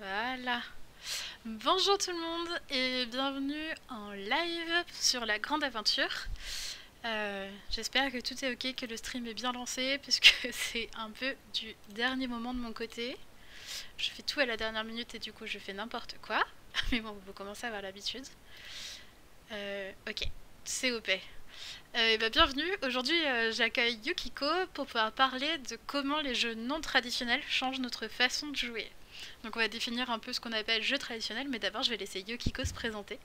Voilà. Bonjour tout le monde et bienvenue en live sur la grande aventure. Euh, j'espère que tout est ok, que le stream est bien lancé puisque c'est un peu du dernier moment de mon côté. Je fais tout à la dernière minute et du coup je fais n'importe quoi. Mais bon, vous commencez à avoir l'habitude. Euh, ok, c'est OP. Euh, bah, bienvenue, aujourd'hui j'accueille Yukiko pour pouvoir parler de comment les jeux non traditionnels changent notre façon de jouer. Donc on va définir un peu ce qu'on appelle jeu traditionnel, mais d'abord je vais laisser Yukiko se présenter.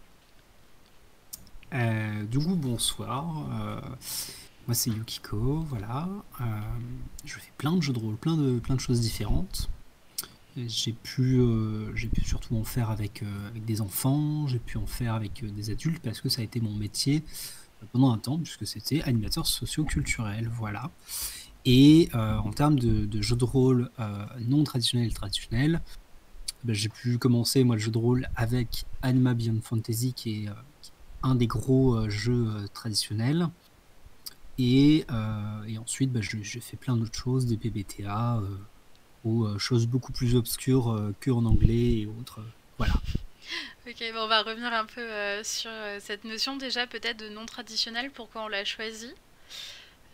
Euh, du coup, bonsoir. Euh, moi c'est Yukiko, voilà. Euh, je fais plein de jeux de rôle, plein de, plein de choses différentes. J'ai pu, pu surtout en faire avec, avec des enfants, j'ai pu en faire avec des adultes parce que ça a été mon métier pendant un temps, puisque c'était animateur socio-culturel, voilà. Et euh, en termes de, jeux de rôle euh, non traditionnels et traditionnels, ben, j'ai pu commencer moi le jeu de rôle avec Anima Beyond Fantasy, qui est euh, un des gros jeux traditionnels. Et, ensuite, ben, j'ai fait plein d'autres choses, des PBTA, ou choses beaucoup plus obscures que en anglais et autres. voilà. Ok, on va revenir un peu sur cette notion déjà peut-être de non traditionnel, pourquoi on l'a choisi?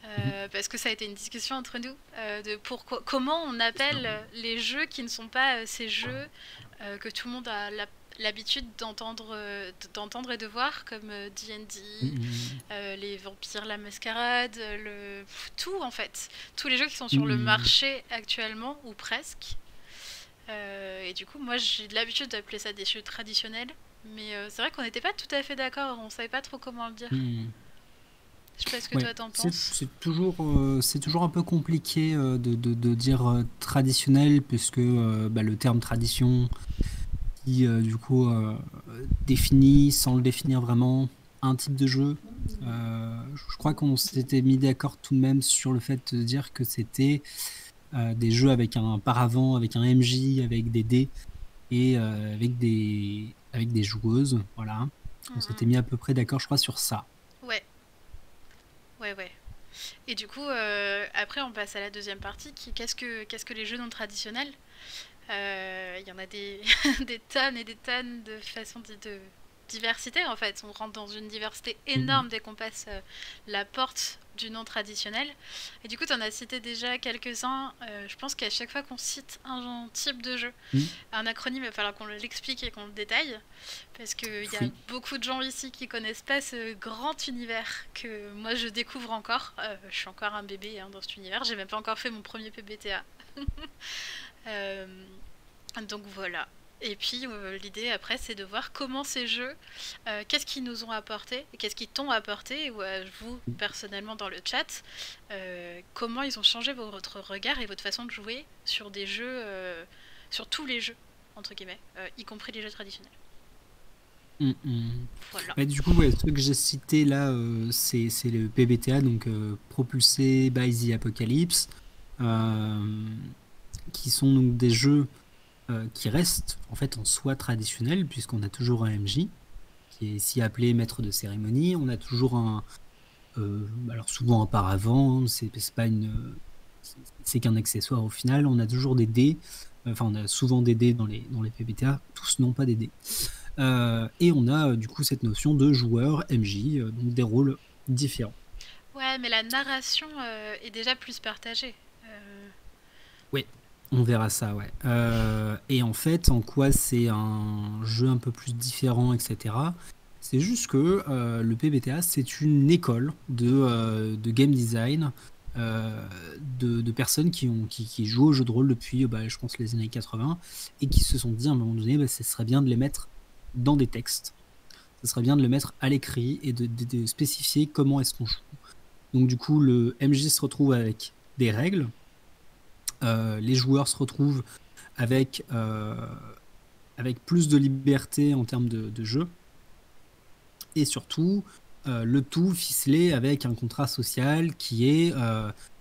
Euh, parce que ça a été une discussion entre nous euh, de pourquoi, comment on appelle les jeux qui ne sont pas euh, ces jeux que tout le monde a l'habitude d'entendre d'entendre et de voir comme D&D, mm-hmm. les vampires, la mascarade, le tout en fait, tous les jeux qui sont sur le mm-hmm. marché actuellement ou presque. et du coup, moi j'ai l'habitude d'appeler ça des jeux traditionnels, mais c'est vrai qu'on n'était pas tout à fait d'accord, on savait pas trop comment le dire. Mm-hmm. Je sais pas ce que toi t'en penses. C'est toujours, euh, c'est toujours un peu compliqué euh, de, de, dire euh, traditionnel, puisque bah, le terme tradition, qui du coup définit, sans le définir vraiment, un type de jeu. je crois qu'on s'était mis d'accord tout de même sur le fait de dire que c'était des jeux avec un paravent, avec un MJ, avec des dés et avec, des, avec des joueuses. Voilà. On mm-hmm. s'était mis à peu près d'accord, je crois, sur ça. Ouais, ouais. Et du coup, euh, après, on passe à la deuxième partie. Qu'est-ce que, qu'est-ce que les jeux non traditionnels? Euh, Il y en a des, des tonnes et des tonnes de façons de, diversité en fait. On rentre dans une diversité énorme mhm. dès qu'on passe euh, la porte du nom traditionnel. Et du coup, tu en as cité déjà quelques-uns. Euh, je pense qu'à chaque fois qu'on cite un type de jeu, mhm. un acronyme, il va falloir qu'on l'explique et qu'on le détaille. Parce qu'il y a beaucoup de gens ici qui connaissent pas ce grand univers que moi je découvre encore. Euh, je suis encore un bébé hein, dans cet univers. J'ai même pas encore fait mon premier PBTA. donc voilà. Et puis euh, l'idée après, c'est de voir comment ces jeux, euh, qu'est-ce qu'ils nous ont apporté, qu'est-ce qu'ils t'ont apporté, ou à vous personnellement dans le chat, euh, comment ils ont changé votre regard et votre façon de jouer sur des jeux, sur tous les jeux, entre guillemets, y compris les jeux traditionnels. Mm, mm. Voilà. du coup, ouais, ce que j'ai cité là, c'est le PBTA, donc propulsé by the Apocalypse, qui sont donc des jeux euh, qui reste en fait en soi traditionnel, puisqu'on a toujours un MJ, qui est ici appelé maître de cérémonie. On a toujours un. Euh, alors souvent un paravent, hein, c'est pas une. C'est qu'un accessoire au final. On a toujours des dés. Enfin, on a souvent des dés dans les, dans les PBTA. Tous n'ont pas des dés. Euh, et on a du coup cette notion de joueur MJ, donc des rôles différents. Ouais, mais la narration est déjà plus partagée. Oui, on verra ça, ouais. Euh, et en fait, en quoi c'est un jeu un peu plus différent, etc. C'est juste que euh, le PBTA, c'est une école de, euh, de game design de, personnes qui, ont, qui, jouent au jeu de rôle depuis, bah, je pense, les années 80 et qui se sont dit à un moment donné, bah, ce serait bien de les mettre dans des textes. Ce serait bien de les mettre à l'écrit et de, de spécifier comment est-ce qu'on joue. Donc, du coup, le MJ se retrouve avec des règles les joueurs se retrouvent avec, euh, avec plus de liberté en termes de, jeu. Et surtout, euh, le tout ficelé avec un contrat social qui est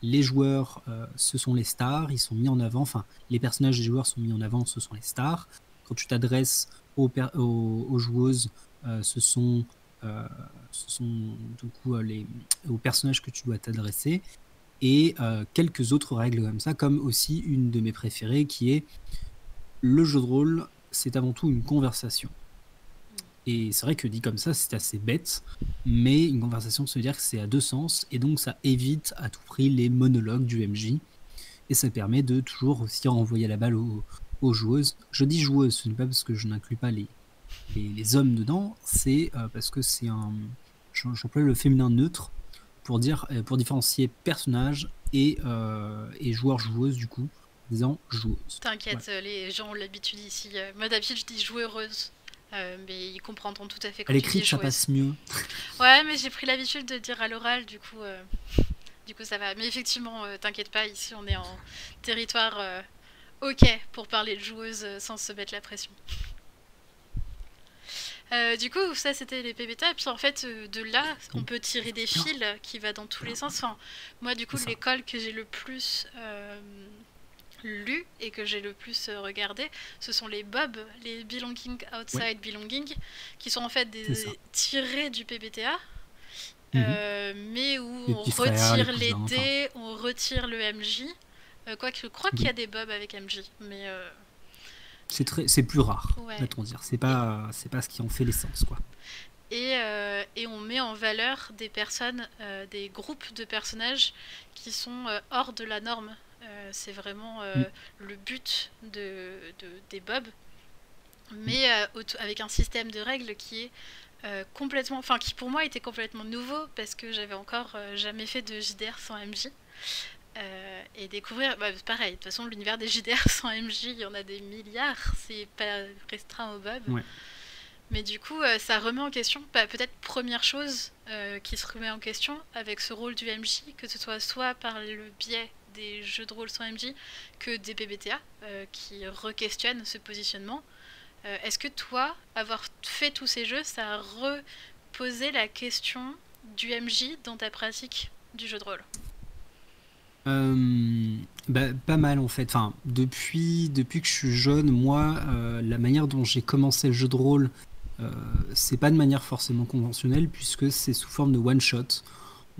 les joueurs, ce sont les stars, ils sont mis en avant, enfin, les personnages des joueurs sont mis en avant, ce sont les stars. Quand tu t'adresses aux, joueuses, ce sont, ce du coup les, aux personnages que tu dois t'adresser et euh, quelques autres règles comme ça, comme aussi une de mes préférées qui est le jeu de rôle, c'est avant tout une conversation. Et c'est vrai que dit comme ça, c'est assez bête, mais une conversation se dire que c'est à deux sens, et donc ça évite à tout prix les monologues du MJ, et ça permet de toujours aussi renvoyer la balle aux, joueuses. Je dis joueuses, ce n'est pas parce que je n'inclus pas les, les, hommes dedans, c'est euh, parce que c'est un. J'emploie le féminin neutre pour, dire, euh, pour différencier personnage et, euh, et joueur-joueuse, du coup, disant joueuse. T'inquiète, les gens ont l'habitude ici. Moi d'habitude, je dis joueureuse. mais ils comprendront tout à fait quand À l'écrit, ça passe mieux. Ouais, mais j'ai pris l'habitude de dire à l'oral, du coup, du coup ça va. Mais effectivement, t'inquiète pas, ici on est en territoire ok pour parler de joueuse sans se mettre la pression. Euh, du coup, ça c'était les PBTA. Et puis en fait, euh, de là, on peut tirer des fils qui va dans tous les sens. Enfin, moi, du coup, l'école que j'ai le plus euh, lu et que j'ai le plus regardé, ce sont les Bob, les Belonging Outside Belonging, qui sont en fait des tirés du PBTA. Mhm. mais où on retire les, dés, on retire le MJ. quoique je crois qu'il y a des Bob avec MJ, mais c'est très, c'est plus rare, ouais. on dire. C'est pas, c'est pas ce qui en fait l'essence, quoi. Et, euh, et, on met en valeur des personnes, euh, des groupes de personnages qui sont euh, hors de la norme. c'est vraiment mm. le but de, de, des Bob, mais avec un système de règles qui est complètement, enfin qui pour moi était complètement nouveau parce que j'avais encore jamais fait de JDR sans MJ. Euh, et découvrir, bah, pareil, de toute façon, l'univers des JDR sans MJ, il y en a des milliards, c'est pas restreint au Bob. Mais du coup, euh, ça remet en question, bah, peut-être première chose euh, qui se remet en question avec ce rôle du MJ, que ce soit soit par le biais des jeux de rôle sans MJ que des PBTA qui re-questionnent ce positionnement. Est-ce que toi, avoir fait tous ces jeux, ça a reposé la question du MJ dans ta pratique du jeu de rôle? euh, bah, pas mal en fait. Enfin, depuis, depuis que je suis jeune, moi, euh, la manière dont j'ai commencé le jeu de rôle, euh, c'est pas de manière forcément conventionnelle puisque c'est sous forme de one shot.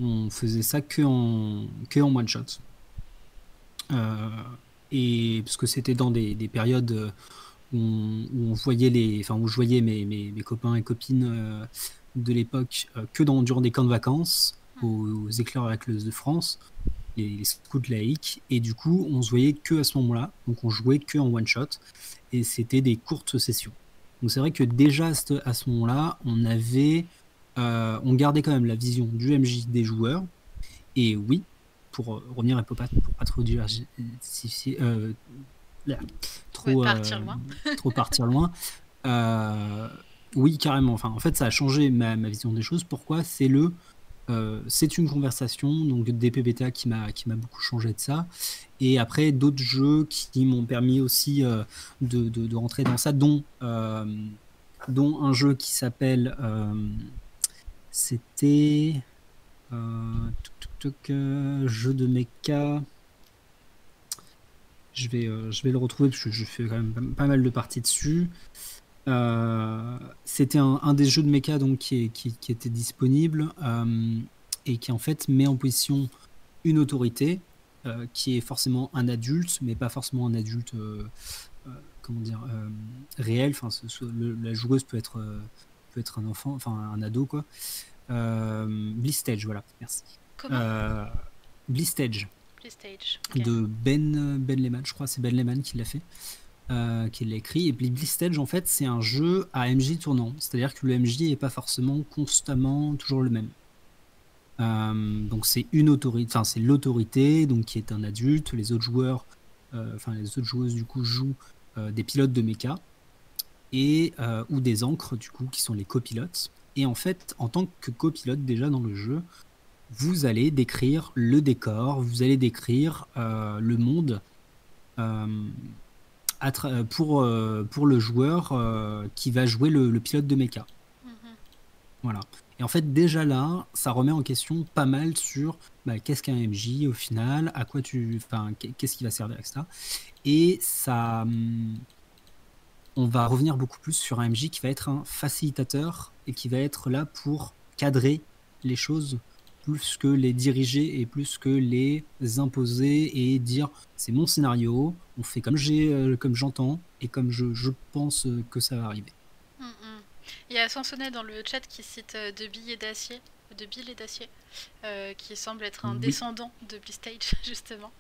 On faisait ça que en, que en one shot. et parce que c'était dans des, des périodes où on, voyait les, enfin où je voyais mes, mes, mes copains et copines de l'époque que dans, durant des camps de vacances aux, aux éclairs racleuses de France les, scouts laïcs. Et du coup, on se voyait que à ce moment-là. Donc, on jouait que en one shot. Et c'était des courtes sessions. Donc, c'est vrai que déjà à ce moment-là, on avait. Euh, on gardait quand même la vision du MJ des joueurs. Et oui, pour euh, revenir à pas, pour pas trop diversifier. Euh, trop, partir loin. trop partir loin. oui, carrément. Enfin, en fait, ça a changé ma, ma vision des choses. Pourquoi? C'est le euh, c'est une conversation, donc DPBTA qui m'a qui m'a beaucoup changé de ça. Et après d'autres jeux qui m'ont permis aussi euh, de, de, rentrer dans ça, dont euh, dont un jeu qui s'appelle c'était jeu de mecha. Je vais je vais le retrouver parce que je fais quand même pas mal de parties dessus. Euh, c'était un, des jeux de mecha donc, qui, qui, était disponible euh, et qui en fait met en position une autorité euh, qui est forcément un adulte, mais pas forcément un adulte comment dire réel. Enfin, la joueuse peut être peut être un enfant, enfin un ado quoi. Blistage, voilà, merci. Comment Blistage. De Ben Ben Lehman, je crois, c'est Ben Lehman qui l'a fait. Euh, qui l'a écrit. Et Blistage, en fait, c'est un jeu à MJ tournant. C'est-à-dire que le MJ n'est pas forcément constamment toujours le même. Euh, donc c'est une autorité, enfin c'est l'autorité, donc qui est un adulte. Les autres joueurs, euh, enfin les autres joueuses du coup jouent des pilotes de méca et ou des encres du coup qui sont les copilotes. Et en fait, en tant que copilote déjà dans le jeu, vous allez décrire le décor, vous allez décrire le monde euh, pour, euh, pour le joueur euh, qui va jouer le, pilote de mecha. Mhm. Voilà. Et en fait, déjà là, ça remet en question pas mal sur bah, qu'est-ce qu'un MJ au final, à quoi tu, enfin, qu'est-ce qui va servir avec ça. Et ça, hum, on va revenir beaucoup plus sur un MJ qui va être un facilitateur et qui va être là pour cadrer les choses plus que les diriger et plus que les imposer et dire c'est mon scénario, on fait comme j'ai, euh, comme j'entends et comme je, je, pense que ça va arriver. Mm, mm. Il y a Sansonnet dans le chat qui cite euh, De Billes et d'Acier, de Bill et d'Acier, euh, qui semble être un descendant de Blistage justement.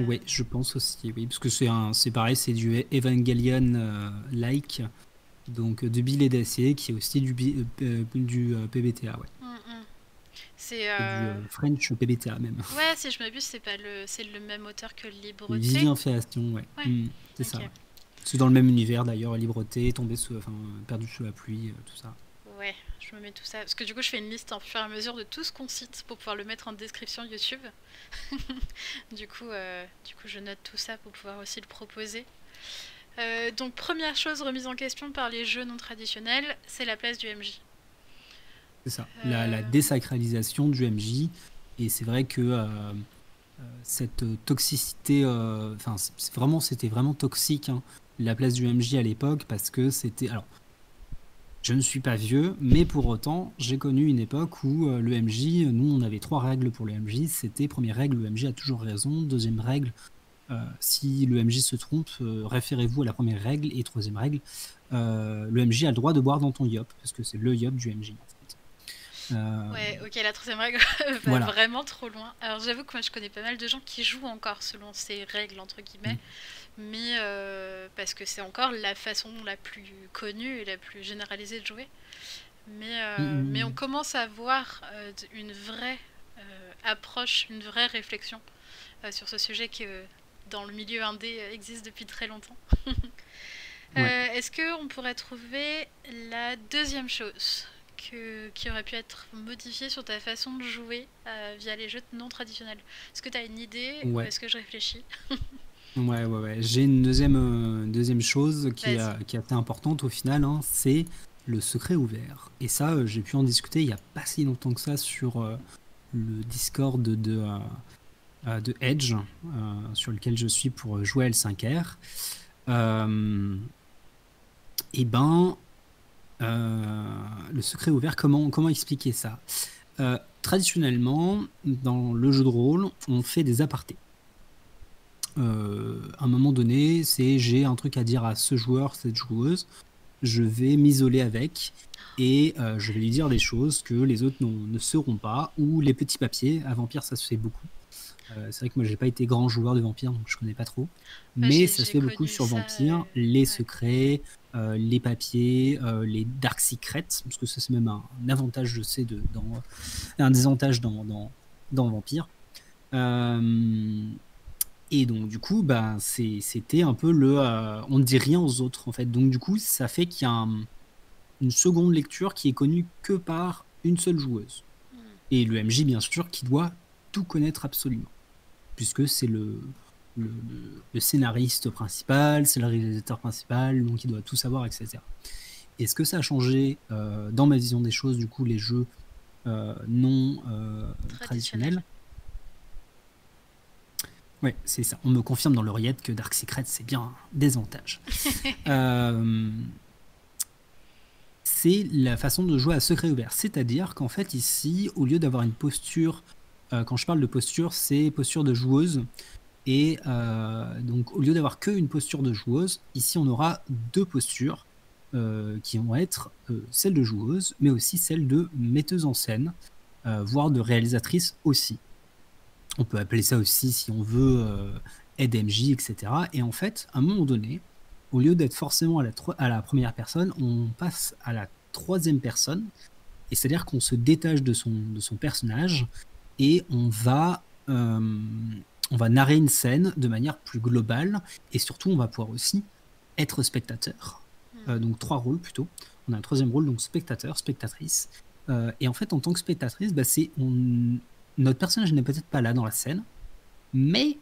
Oui, je pense aussi, oui, parce que c'est un, c'est pareil, c'est du Evangelion-like, donc de Bill et d'Acier, qui est aussi du, du PBTA, ouais. C'est du euh, French PBTA même. Ouais, si je m'abuse, c'est pas le, c'est le même auteur que Libreté. Vivian Féation, ouais. ouais. Mm, c'est ça. C'est dans le même univers d'ailleurs, Libreté, tombé sous, enfin, perdu sous la pluie, euh, tout ça. Ouais, je me mets tout ça. Parce que du coup, je fais une liste en fur et à mesure de tout ce qu'on cite pour pouvoir le mettre en description YouTube. du, coup, euh, du coup, je note tout ça pour pouvoir aussi le proposer. donc, première chose remise en question par les jeux non traditionnels, c'est la place du MJ. C'est ça, la, la, désacralisation du MJ. Et c'est vrai que euh, euh, cette toxicité, euh, enfin, vraiment, c'était vraiment toxique, hein, la place du MJ à l'époque, parce que c'était. Alors, je ne suis pas vieux, mais pour autant, j'ai connu une époque où le MJ, nous, on avait trois règles pour le MJ. C'était première règle, le MJ a toujours raison. Deuxième règle, si le MJ se trompe, référez-vous à la première règle. Et troisième règle, le MJ a le droit de boire dans ton yop, parce que c'est le yop du MJ. Euh, ouais, ok, la troisième règle va vraiment trop loin. Alors j'avoue que moi je connais pas mal de gens qui jouent encore selon ces règles, entre guillemets, mm. mais euh, parce que c'est encore la façon la plus connue et la plus généralisée de jouer. Mais, euh, mm, mm, mais on commence à voir une vraie approche, une vraie réflexion sur ce sujet qui, dans le milieu indé, existe depuis très longtemps. Est-ce qu'on pourrait trouver la deuxième chose? Qui aurait pu être modifié sur ta façon de jouer euh, via les jeux non traditionnels Est-ce que tu as une idée ou est-ce que je réfléchis? Ouais, ouais, ouais. J'ai une deuxième, euh, deuxième chose qui, a, qui est assez importante au final, hein, c'est le secret ouvert. Et ça, euh, j'ai pu en discuter il n'y a pas si longtemps que ça sur le Discord de, de Edge, sur lequel je suis pour jouer L5R. et ben, le secret ouvert, comment, comment expliquer ça? Euh, Traditionnellement, dans le jeu de rôle, on fait des apartés. Euh, à un moment donné, c'est j'ai un truc à dire à ce joueur, cette joueuse, je vais m'isoler avec et je vais lui dire des choses que les autres ne seront pas, ou les petits papiers, à Vampire ça se fait beaucoup. C'est vrai que moi j'ai pas été grand joueur de Vampire, donc je connais pas trop. Bah, mais ça se fait beaucoup sur Vampire, les secrets, euh, les papiers, euh, les dark secrets, parce que ça c'est même un, avantage, je sais, de, dans, un désavantage dans, dans, dans Vampire. Euh, et donc du coup, bah, c'était un peu le... on ne dit rien aux autres, en fait. Donc du coup, ça fait qu'il y a une seconde lecture qui est connue que par une seule joueuse. Hmm. Et le MJ, bien sûr, qui doit tout connaître absolument. Puisque c'est le, le, scénariste principal, c'est le réalisateur principal, donc il doit tout savoir, etc. Est-ce que ça a changé euh, dans ma vision des choses, du coup, les jeux euh, non euh, traditionnels Ouais, c'est ça. On me confirme dans l'oreillette que Dark Secret, c'est bien un désavantage. c'est la façon de jouer à secret ouvert. C'est-à-dire qu'en fait, ici, au lieu d'avoir une posture, quand je parle de posture, c'est posture de joueuse. Et euh, donc, au lieu d'avoir qu'une posture de joueuse, ici on aura deux postures euh, qui vont être euh, celle de joueuse, mais aussi celle de metteuse en scène, voire de réalisatrice aussi. On peut appeler ça aussi, si on veut, aide etc. Et en fait, à un moment donné, au lieu d'être forcément à la, première personne, on passe à la troisième personne. Et c'est-à-dire qu'on se détache de son personnage et on va on va narrer une scène de manière plus globale et surtout on va pouvoir aussi être spectateur. Hmm. Euh, donc trois rôles plutôt. On a un troisième rôle, donc spectateur, spectatrice. Euh, et en fait, en tant que spectatrice, bah, c'est notre personnage n'est peut-être pas là dans la scène, mais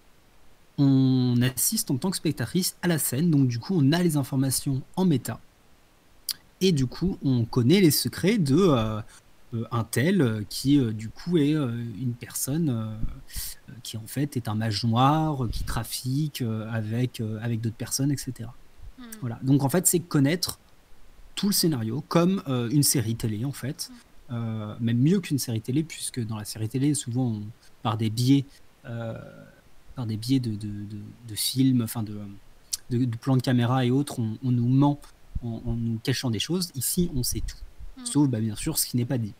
on assiste en tant que spectatrice à la scène. Donc du coup, on a les informations en méta. Et du coup, on connaît les secrets de euh, euh, un tel euh, qui euh, du coup est une personne qui en fait est un mage noir qui trafique avec avec d'autres personnes etc hmm. voilà. Donc en fait c'est connaître tout le scénario comme une série télé en fait. Même mieux qu'une série télé, puisque dans la série télé, souvent, par des biais, par des biais de, de, films, enfin de, de, plans de caméra et autres, on, nous ment en, nous cachant des choses. Ici, on sait tout, mm. sauf bah, bien sûr ce qui n'est pas dit.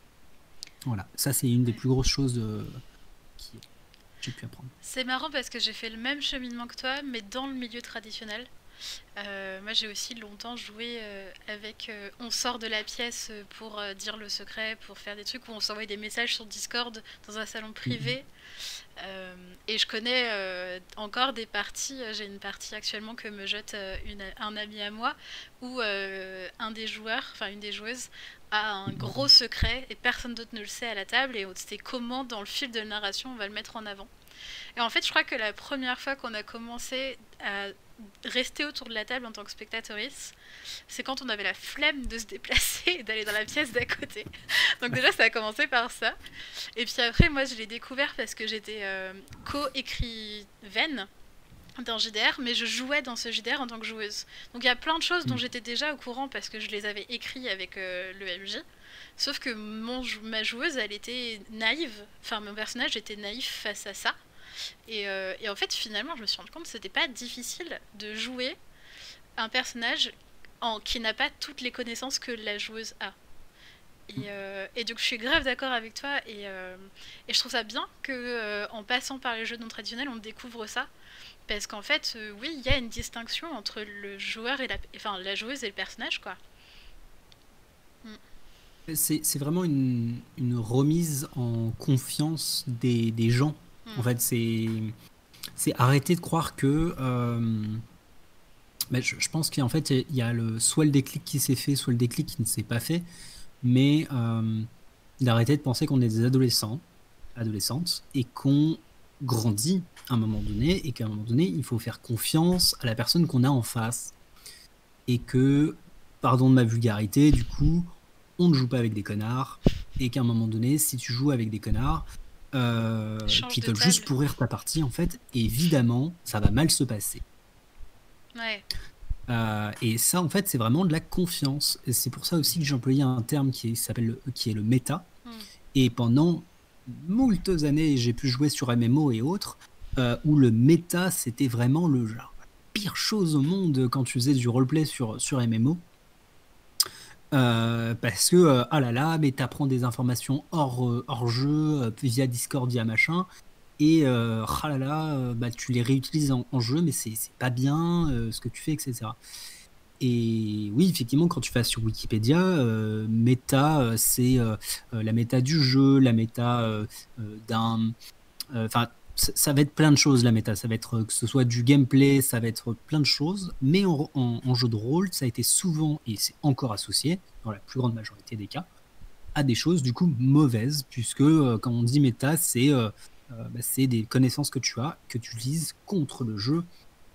Voilà, ça c'est une des plus grosses choses qui j'ai pu apprendre. C'est marrant parce que j'ai fait le même cheminement que toi, mais dans le milieu traditionnel. Euh, moi, j'ai aussi longtemps joué euh, avec. Euh, on sort de la pièce pour dire le secret, pour faire des trucs où on s'envoie des messages sur Discord dans un salon privé. Mhm. et je connais encore des parties. J'ai une partie actuellement que me jette une, un ami à moi où un des joueurs, enfin une des joueuses, a un gros secret et personne d'autre ne le sait à la table. Et c'était comment, dans le fil de narration, on va le mettre en avant. Et en fait, je crois que la première fois qu'on a commencé à rester autour de la table en tant que spectatrice, c'est quand on avait la flemme de se déplacer et d'aller dans la pièce d'à côté. Donc déjà, ça a commencé par ça. Et puis après, moi, je l'ai découvert parce que j'étais euh, co-écrivaine d'un JDR, mais je jouais dans ce JDR en tant que joueuse. Donc il y a plein de choses dont mm. j'étais déjà au courant parce que je les avais écrits avec euh, le MJ. Sauf que mon, ma joueuse, elle était naïve, enfin mon personnage était naïf face à ça. Euh, et, en fait, finalement, je me suis rendu compte que c'était pas difficile de jouer un personnage en, qui n'a pas toutes les connaissances que la joueuse a. Et, euh, donc je suis grave d'accord avec toi et, et, je trouve ça bien que en passant par les jeux non traditionnels on découvre ça parce qu'en fait, euh, oui, il y a une distinction entre le joueur et la, enfin, la joueuse et le personnage, quoi. Mm. C'est vraiment une, une, remise en confiance des, des gens. En fait, c'est arrêter de croire que. Euh, bah, je, pense qu'en fait, il y a le, soit le déclic qui s'est fait, soit le déclic qui ne s'est pas fait. Mais euh, d'arrêter de penser qu'on est des adolescents, adolescentes, et qu'on grandit à un moment donné et qu'à un moment donné, il faut faire confiance à la personne qu'on a en face. Et que, pardon de ma vulgarité, du coup, on ne joue pas avec des connards et qu'à un moment donné, si tu joues avec des connards euh, qui veulent juste pourrir ta partie, en fait, évidemment, ça va mal se passer. Ouais. Euh, et ça, en fait, c'est vraiment de la confiance. C'est pour ça aussi que j'ai employé un terme qui s'appelle qui est le méta. Hmm. Et pendant moultes années, j'ai pu jouer sur MMO et autres, euh, où le méta, c'était vraiment le genre, la pire chose au monde quand tu faisais du roleplay sur, sur MMO. Euh, parce que, euh, ah là là, mais t'apprends des informations hors, hors jeu, via Discord, via machin, et ah là là, bah, tu les réutilises en, jeu, mais c'est pas bien ce que tu fais, etc. Et oui, effectivement, quand tu vas sur Wikipédia, euh, méta, euh, c'est euh, la méta du jeu, la méta d'un. Enfin, ça va être plein de choses, la méta. Ça va être que ce soit du gameplay, ça va être plein de choses. Mais en, jeu de rôle, ça a été souvent, et c'est encore associé, dans la plus grande majorité des cas, à des choses du coup mauvaises, puisque quand on dit méta, c'est bah, c'est des connaissances que tu as, que tu utilises contre le jeu,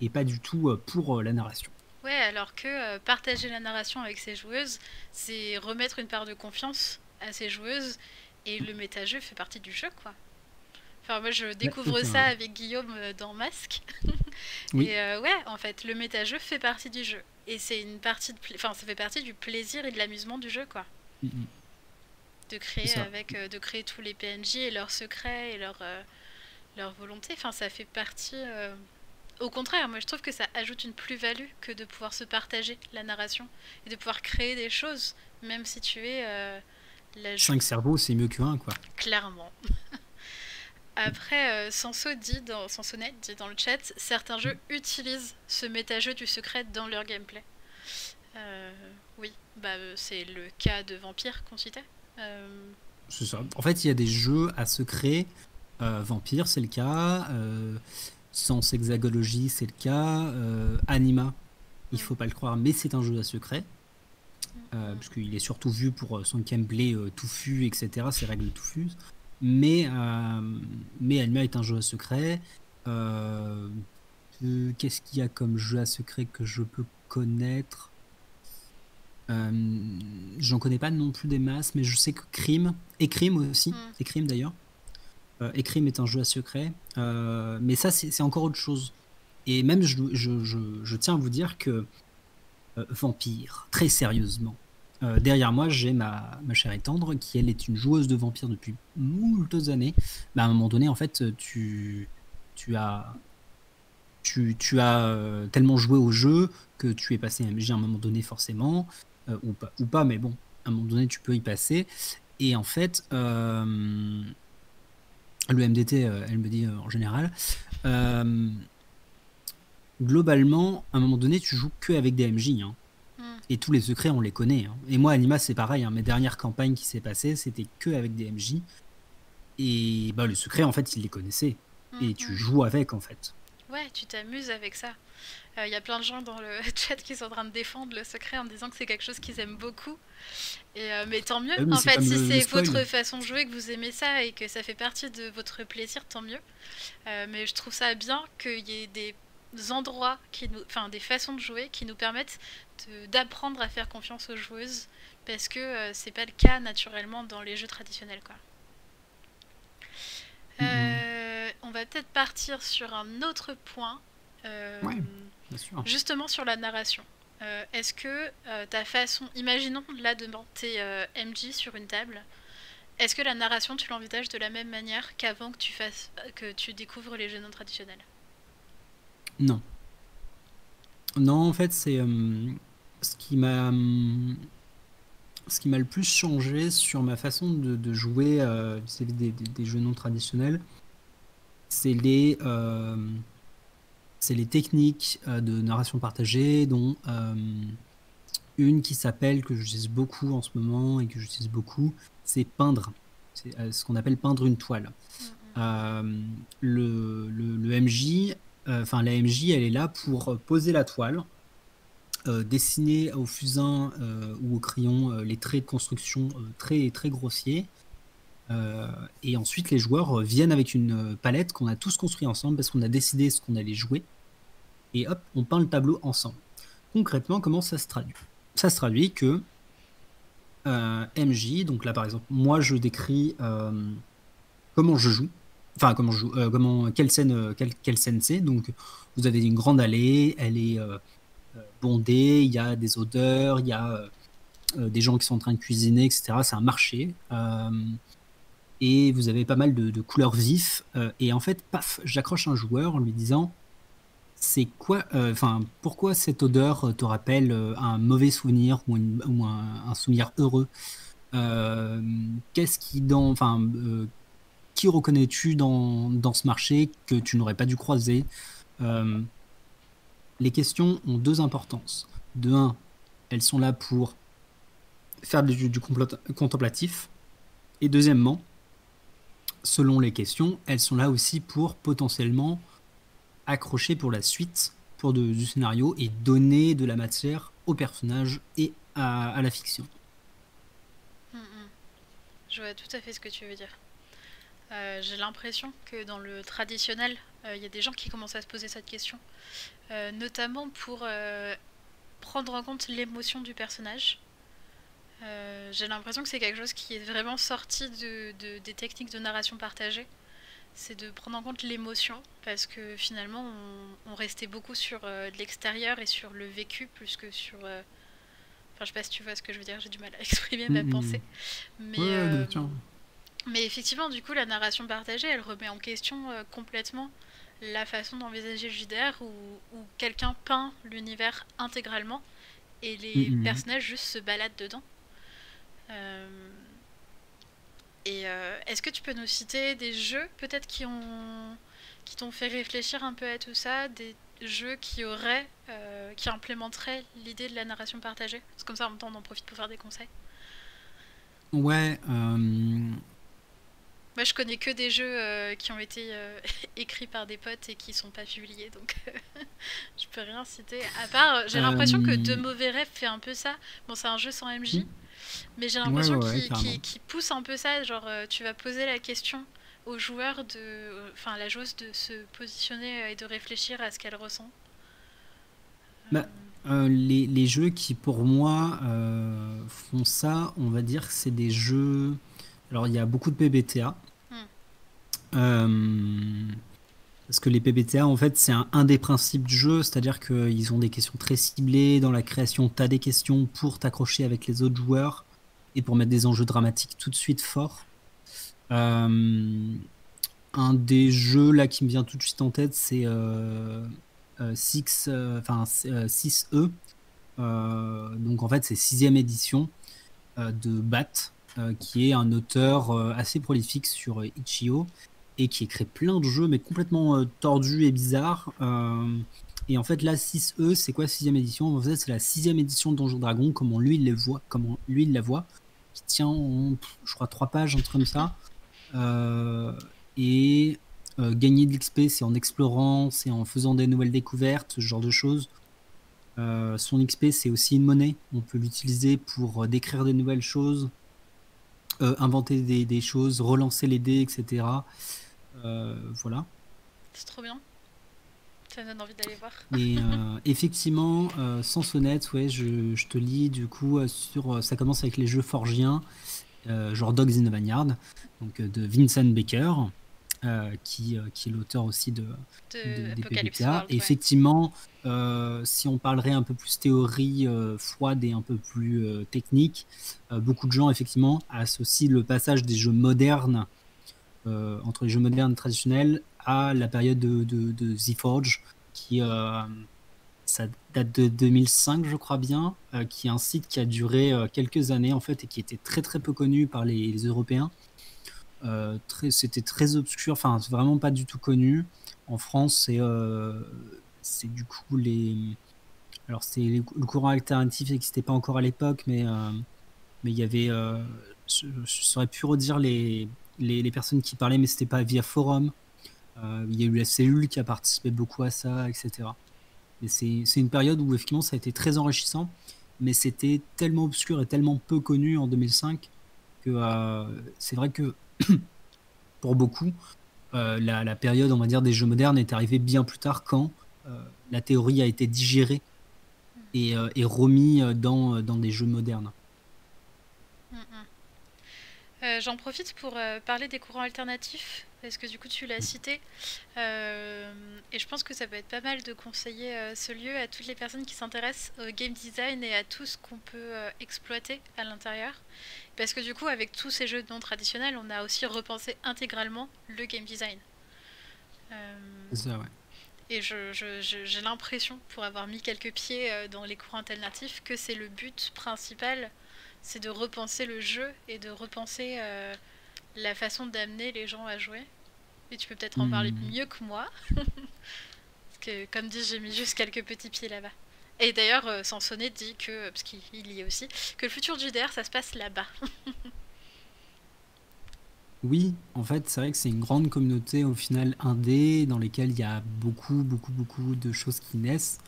et pas du tout pour la narration. Ouais, alors que euh, partager la narration avec ses joueuses, c'est remettre une part de confiance à ses joueuses et le méta-jeu fait partie du jeu, quoi. Enfin, moi, je découvre ça avec Guillaume euh, dans Masque. Et euh, ouais, en fait, le méta-jeu fait partie du jeu. Et c'est une partie de enfin, ça fait partie du plaisir et de l'amusement du jeu, quoi. Mm, mm. De créer avec, de créer tous les PNJ et leurs secrets et leur, leur volonté. Enfin, ça fait partie au contraire, moi je trouve que ça ajoute une plus-value que de pouvoir se partager la narration et de pouvoir créer des choses, même si tu es euh, la Cinq cerveaux, c'est mieux qu'un, quoi. Clairement. Après, euh, Sanso dit dans, Sansonnet dit dans le chat, certains jeux utilisent ce méta-jeu du secret dans leur gameplay. Euh, oui, bah, euh, c'est le cas de Vampire qu'on citait. C'est ça. En fait, il y a des jeux à secret. Vampire, c'est le cas. Sans hexagologie, c'est le cas. Anima, il faut pas le croire, mais c'est un jeu à secret. Euh, parce qu'il est surtout vu pour son gameplay touffu, etc., ses règles touffus. Mais, mais Anima est un jeu à secret. Qu'est-ce qu'il y a comme jeu à secret que je peux connaître? J'en connais pas non plus des masses, mais je sais que Crime, et Crime aussi, mm. et Crime d'ailleurs, euh, est un jeu à secret. Euh, mais ça, c'est encore autre chose. Et même, je, je, je, tiens à vous dire que euh, Vampire, très sérieusement, derrière moi, j'ai ma, ma chère et tendre, qui elle est une joueuse de vampires depuis moultes années. Bah, à un moment donné, en fait, tu, tu as, tu, tu as tellement joué au jeu que tu es passé MJ à un moment donné, forcément, ou, pas, ou pas, mais bon, à un moment donné, tu peux y passer. Et en fait, le MDT, elle me dit en général, globalement, à un moment donné, tu joues que avec des MJ. Hein. Et tous les secrets, on les connaît. Hein. Et moi, Anima, c'est pareil. Hein. Mes dernières campagnes qui s'est passées, c'était que avec des MJ. Et bah, le secret, en fait, il les connaissait. Et tu hmm. joues avec, en fait. Ouais, tu t'amuses avec ça. Il euh, y a plein de gens dans le chat qui sont en train de défendre le secret en disant que c'est quelque chose qu'ils aiment beaucoup. Et, euh, mais tant mieux, ah en fait, si c'est votre façon de jouer, que vous aimez ça et que ça fait partie de votre plaisir, tant mieux. Euh, mais je trouve ça bien qu'il y ait des endroits, qui nous, enfin des façons de jouer qui nous permettent d'apprendre à faire confiance aux joueuses parce que euh, c'est pas le cas naturellement dans les jeux traditionnels quoi. Mm-hmm. Euh, on va peut-être partir sur un autre point, euh, justement sur la narration. Est-ce que ta façon, imaginons là de monter MJ sur une table, est-ce que la narration tu l'envisages de la même manière qu'avant que tu fasses, que tu découvres les jeux non traditionnels? Non. Non, en fait, c'est euh, ce qui m'a ce qui m'a le plus changé sur ma façon de, jouer euh, vis-à-vis des, jeux non traditionnels, c'est les euh, c'est les techniques de narration partagée, dont une qui s'appelle que j'utilise beaucoup en ce moment et que j'utilise beaucoup, c'est peindre. C'est ce qu'on appelle peindre une toile. Mm-hmm. le, le, MJ euh, enfin la MJ, elle est là pour poser la toile, euh, dessiner au fusain euh, ou au crayon les traits de construction très très grossiers. et ensuite, les joueurs viennent avec une palette qu'on a tous construit ensemble parce qu'on a décidé ce qu'on allait jouer. Et hop, on peint le tableau ensemble. Concrètement, comment ça se traduit? Ça se traduit que MJ, donc là par exemple, moi je décris comment je joue, enfin comment joue, euh, comment, quelle scène, euh, quelle, scène c'est. Donc vous avez une grande allée, elle est euh, bondée, il y a des odeurs, il y a des gens qui sont en train de cuisiner, etc. C'est un marché. et vous avez pas mal de, couleurs vives. et en fait, paf, j'accroche un joueur en lui disant c'est quoi, enfin, pourquoi cette odeur te rappelle un mauvais souvenir ou, un, souvenir heureux? Qu'est-ce qui dans, enfin, qui reconnais-tu dans, dans, ce marché que tu n'aurais pas dû croiser euh, Les questions ont deux importances. De un, elles sont là pour faire du, du contemplatif. Et deuxièmement, selon les questions, elles sont là aussi pour potentiellement accrocher pour la suite pour du scénario et donner de la matière au personnage et à, la fiction. Mm, mm. Je vois tout à fait ce que tu veux dire. Euh, j'ai l'impression que dans le traditionnel, euh, il y a des gens qui commencent à se poser cette question, euh, notamment pour prendre en compte l'émotion du personnage. j'ai l'impression que c'est quelque chose qui est vraiment sorti de, des techniques de narration partagée. C'est de prendre en compte l'émotion, parce que finalement, on, restait beaucoup sur de l'extérieur et sur le vécu, plus que sur... Enfin, je sais pas si tu vois ce que je veux dire, j'ai du mal à exprimer ma pensée. Mais, mais effectivement, du coup, la narration partagée, elle remet en question euh, complètement la façon d'envisager le JDR où, quelqu'un peint l'univers intégralement et les mm, mm. personnages juste se baladent dedans. Euh, et euh, est-ce que tu peux nous citer des jeux peut-être qui ont qui t'ont fait réfléchir un peu à tout ça, des jeux qui auraient, qui implémenteraient l'idée de la narration partagée? C'est comme ça, en même temps, on en profite pour faire des conseils. Ouais, moi, je connais que des jeux euh, qui ont été euh, écrits par des potes et qui sont pas publiés, donc je peux rien citer. À part, j'ai l'impression que De Mauvais Rêves fait un peu ça. Bon, c'est un jeu sans MJ, hmm. mais j'ai l'impression qu'il pousse un peu ça. Genre, euh, tu vas poser la question au joueur de, enfin, la joueuse de se positionner et de réfléchir à ce qu'elle ressent. Bah, les, les, jeux qui, pour moi, font ça, on va dire que c'est des jeux. Alors, il y a beaucoup de PBTA. Euh, Parce que les PBTA, en fait, c'est un, des principes du jeu, c'est-à-dire qu'ils ont des questions très ciblées. Dans la création, tu as des questions pour t'accrocher avec les autres joueurs et pour mettre des enjeux dramatiques tout de suite forts. Euh, un des jeux là qui me vient tout de suite en tête, c'est euh, 6, euh, enfin 6E. donc en fait, c'est sixième édition de Bat, qui est un auteur assez prolifique sur Itch.io et qui écrit plein de jeux mais complètement tordus et bizarres. et en fait, là, 6E, c'est quoi sixième édition? En fait, c'est la sixième édition de Donjons Dragon, comment lui il les voit, lui il la voit qui tient, en, je crois, trois pages, un truc comme ça. Euh, et euh, gagner de l'XP, c'est en explorant, c'est en faisant des nouvelles découvertes, ce genre de choses. Euh, son XP, c'est aussi une monnaie. On peut l'utiliser pour décrire des nouvelles choses, inventer des, choses, relancer les dés, etc. voilà. C'est trop bien. Ça donne envie d'aller voir. Et euh, effectivement, euh, sans sonnette, ouais, je, je, te lis du coup euh, sur. Ça commence avec les jeux forgiens, genre Dogs in the Vineyard, donc de Vincent Baker. Qui, qui, est l'auteur aussi de, de, des PBTA. Effectivement, si on parlerait un peu plus théorie froide et un peu plus technique, beaucoup de gens effectivement associent le passage des jeux modernes entre les jeux modernes traditionnels à la période de, de, de The Forge, qui euh, ça date de 2005, je crois bien, euh, qui est un site qui a duré euh, quelques années en fait et qui était très très peu connu par les, Européens. C'était très obscur, enfin vraiment pas du tout connu. En France, c'est c'est du coup les alors c'est le courant alternatif n'existait pas encore à l'époque, mais mais il y avait je, saurais plus redire les, les, personnes qui parlaient, mais c'était pas via forum. Euh, il y a eu la cellule qui a participé beaucoup à ça, etc. Et c'est une période où effectivement ça a été très enrichissant, mais c'était tellement obscur et tellement peu connu en 2005 que euh, c'est vrai que pour beaucoup, euh, la, période, on va des jeux modernes est arrivée bien plus tard quand la théorie a été digérée et, et remis dans, des jeux modernes. Mm, mm. J'en profite pour parler des courants alternatifs parce que du coup tu l'as cité. Euh, et je pense que ça peut être pas mal de conseiller euh, ce lieu à toutes les personnes qui s'intéressent au game design et à tout ce qu'on peut euh, exploiter à l'intérieur. Parce que du coup, avec tous ces jeux non traditionnels, on a aussi repensé intégralement le game design. ça, ouais. Et j'ai l'impression, pour avoir mis quelques pieds dans les cours alternatifs, que c'est le but principal, c'est de repenser le jeu et de repenser la façon d'amener les gens à jouer. Et tu peux peut-être en parler hmm. mieux que moi. Parce que, comme dit, j'ai mis juste quelques petits pieds là-bas. Et d'ailleurs, euh, Sansonnet dit que, parce qu'il y est aussi, que le futur du DR, ça se passe là-bas. oui, en fait, c'est vrai que c'est une grande communauté au final indé, dans lesquelles il y a beaucoup, beaucoup, beaucoup de choses qui naissent.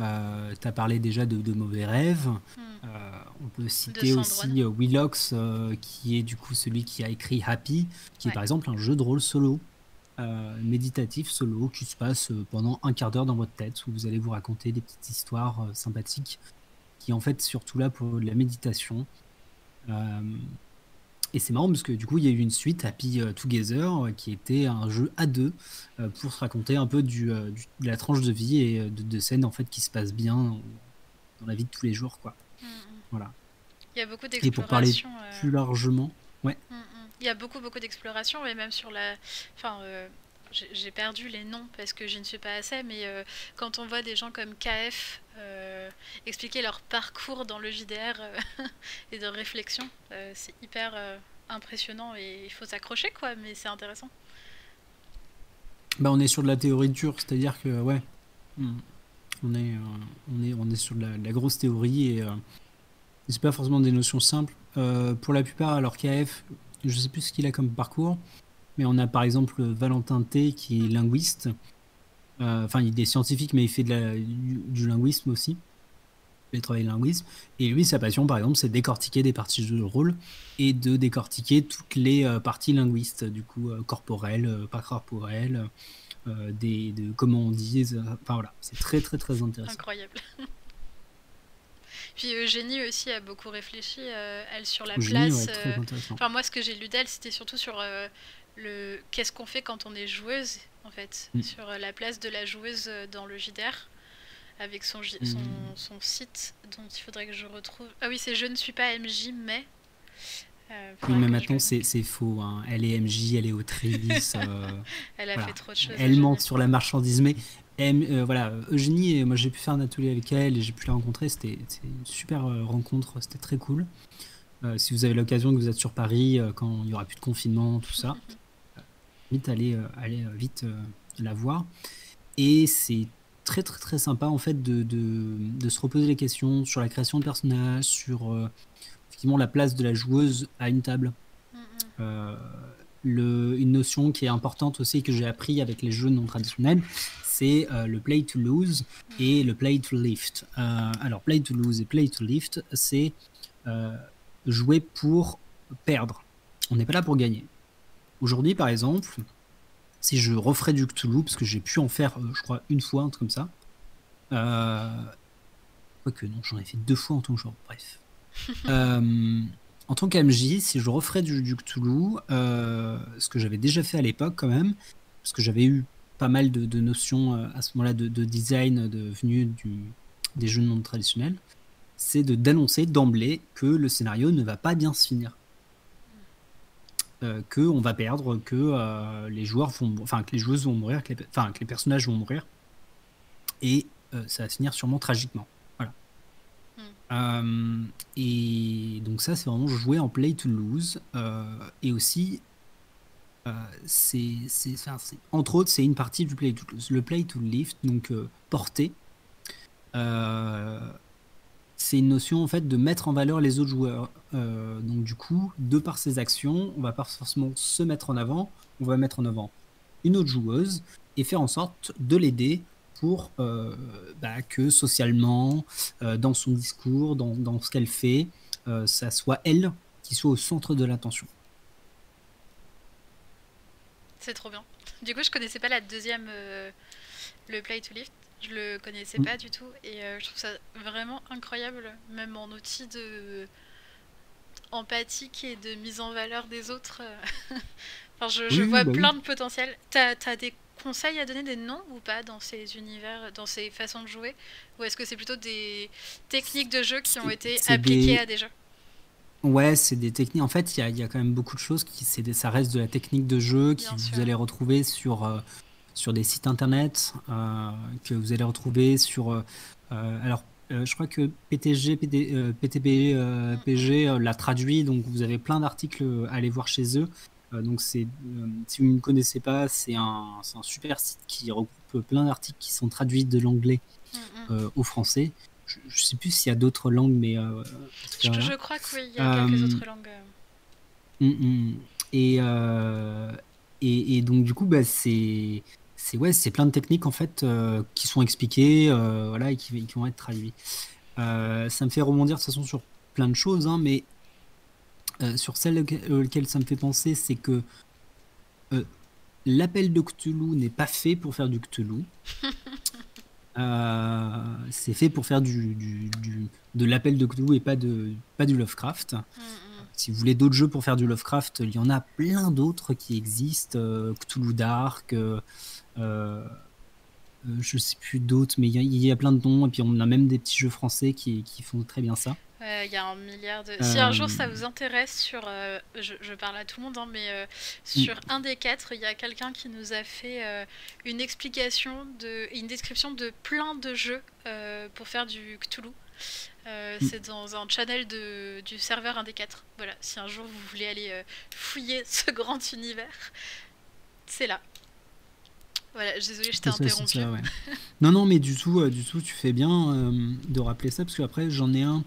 Euh, tu as parlé déjà de, mauvais rêves. Hmm. Euh, on peut citer aussi euh, Willox, qui est du coup celui qui a écrit Happy, qui est par exemple un jeu de rôle solo. méditatif solo qui se passe pendant un quart d'heure dans votre tête où vous allez vous raconter des petites histoires sympathiques qui est en fait surtout là pour de la méditation. Et c'est marrant parce que du coup, il y a eu une suite, Happy euh, Together, euh, qui était un jeu à deux euh, pour se raconter un peu du, de la tranche de vie et de, scènes en fait qui se passent bien dans la vie de tous les jours, quoi. Mm, mm. Voilà. Il y a beaucoup Et pour parler plus largement, ouais. Mm, il y a beaucoup beaucoup d'exploration, et même sur la, enfin. J'ai perdu les noms parce que je ne suis pas assez, mais quand on voit des gens comme KF expliquer leur parcours dans le JDR et de réflexion, c'est hyper impressionnant et il faut s'accrocher quoi, mais c'est intéressant. Bah, on est sur de la théorie dure, c'est-à-dire que ouais, on est, on est, on est sur de la, grosse théorie et c'est pas forcément des notions simples. pour la plupart, alors KF, je sais plus ce qu'il a comme parcours, mais on a par exemple Valentin T qui est linguiste euh, enfin, il est scientifique, mais il fait de la, du, linguisme aussi. Il travaille le linguisme. Et lui, sa passion, par exemple, c'est de décortiquer des parties de rôle et de décortiquer toutes les euh, parties linguistes, du coup, euh, corporelles, pas corporelles, des, de comment on dit. Enfin voilà, c'est très, très, très intéressant. Incroyable. Puis Eugénie aussi a beaucoup réfléchi, elle, sur la place. enfin, moi, ce que j'ai lu d'elle, c'était surtout sur le qu'est-ce qu'on fait quand on est joueuse en fait, mm. sur la place de la joueuse dans le JDR, avec son, mm. son, son, site dont il faudrait que je retrouve. Ah oui, c'est Je ne suis pas MJ, mais. Euh, oui, mais maintenant c'est faux. Hein. Elle est MJ, elle est autrice. Euh, elle a fait trop de choses. Elle ment sur la marchandise, mais euh, voilà, Eugénie, moi j'ai pu faire un atelier avec elle et j'ai pu la rencontrer. C'était une super rencontre, c'était très cool. si vous avez l'occasion que vous êtes sur Paris, quand il y aura plus de confinement, tout ça, vite aller, aller vite la voir. Et c'est très très très sympa en fait de, de, de, se reposer les questions sur la création de personnages, sur effectivement la place de la joueuse à une table. Euh, le, une notion qui est importante aussi que j'ai appris avec les jeux non traditionnels, c'est euh, le play to lose et le play to lift. Euh, alors play to lose et play to lift, c'est jouer pour perdre. On n'est pas là pour gagner. Aujourd'hui, par exemple, si je referais du Cthulhu, parce que j'ai pu en faire, je crois, une fois, un truc comme ça. Euh... Quoique, non, j'en ai fait deux fois en tant que joueur. Bref. Euh, en tant qu'AMJ, si je referais du, du Cthulhu, euh, ce que j'avais déjà fait à l'époque quand même, parce que j'avais eu pas mal de, notions euh, à ce moment-là de, design de venue des jeux non traditionnels, c'est d'annoncer d'emblée que le scénario ne va pas bien se finir. Que on va perdre, que les joueurs vont, enfin que les joueuses vont mourir, que les, enfin que les personnages vont mourir, et ça va finir sûrement tragiquement. Euh, et donc ça, c'est vraiment jouer en play to lose. Euh, et aussi, euh, c'est, entre autres, c'est une partie du play to lose. Le play to lift, donc porter, c'est une notion en fait de mettre en valeur les autres joueurs. donc du coup, de par ses actions, on va pas forcément se mettre en avant, on va mettre en avant une autre joueuse et faire en sorte de l'aider pour euh, bah, que socialement, euh, dans son discours, dans, dans ce qu'elle fait, euh, ça soit elle qui soit au centre de l'attention. C'est trop bien. Du coup, je connaissais pas la deuxième, le Play to Lift. Je le connaissais mm. pas du tout et je trouve ça vraiment incroyable, même en outil de empathique et de mise en valeur des autres. enfin, je, vois bah plein de potentiel. T'as as des conseils à donner des noms ou pas dans ces univers, dans ces façons de jouer? Ou est-ce que c'est plutôt des techniques de jeu qui ont été appliquées à des jeux? Ouais, c'est des techniques. En fait, il y, a, quand même beaucoup de choses qui, des, ça reste de la technique de jeu que vous allez retrouver sur, euh, sur des sites internet, euh, que vous allez retrouver sur. Euh, alors, je crois que PTG, PD, PTB, PG l'a traduit, donc vous avez plein d'articles à aller voir chez eux. Euh, donc c'est, euh, si vous ne connaissez pas, c'est un, un, super site qui regroupe plein d'articles qui sont traduits de l'anglais mm, mm. Euh, au français. Je, ne sais plus s'il y a d'autres langues, mais je, crois qu'il y a quelques autres langues. Mm, et, et, et, donc du coup, bah, c'est c'est ouais, c'est plein de techniques en fait qui sont expliquées, voilà, et qui, qui, vont être traduites. ça me fait rebondir de toute façon sur plein de choses, hein, mais euh, sur celle auquel ça me fait penser, c'est que euh, l'appel de Cthulhu n'est pas fait pour faire du Cthulhu. Euh, c'est fait pour faire du, de l'appel de Cthulhu et pas, de, pas du Lovecraft. Mm. Si vous voulez d'autres jeux pour faire du Lovecraft, il y en a plein d'autres qui existent. Cthulhu Dark, je sais plus d'autres, mais il y, a plein de noms. Et puis on a même des petits jeux français qui, qui font très bien ça. Il y a un milliard de. Si un jour ça euh. vous intéresse sur, euh, je, parle à tout le monde, hein, mais euh, sur mm. un des quatre, il y a quelqu'un qui nous a fait une explication de, une description de plein de jeux pour faire du Cthulhu. Mm. C'est dans un channel de, du serveur 1 des 4. Voilà, si un jour vous voulez aller fouiller ce grand univers, c'est là. Voilà, désolé, je t'ai interrompu. non, non, mais du tout, du tout, tu fais bien de rappeler ça parce qu'après j'en ai un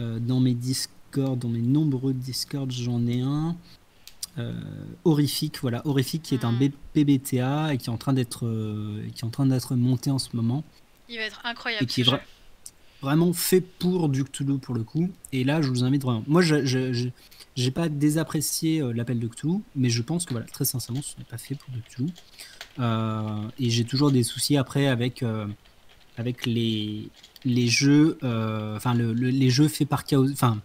euh, dans mes Discord, dans mes nombreux Discord, j'en ai un. Euh, horrifique, voilà, horrifique qui est un PBTA hmm. et qui est en train d'être euh, qui est en train d'être monté en ce moment. Il va être incroyable. Et qui est vraiment fait pour du Cthulhu pour le coup. Et là, je vous invite vraiment. Moi, je j'ai pas désapprécié l'appel de Cthulhu, mais je pense que voilà, très sincèrement, ce n'est pas fait pour du Cthulhu. Et j'ai toujours des soucis après avec avec les, les jeux, euh, enfin le, les jeux faits par Chaos, enfin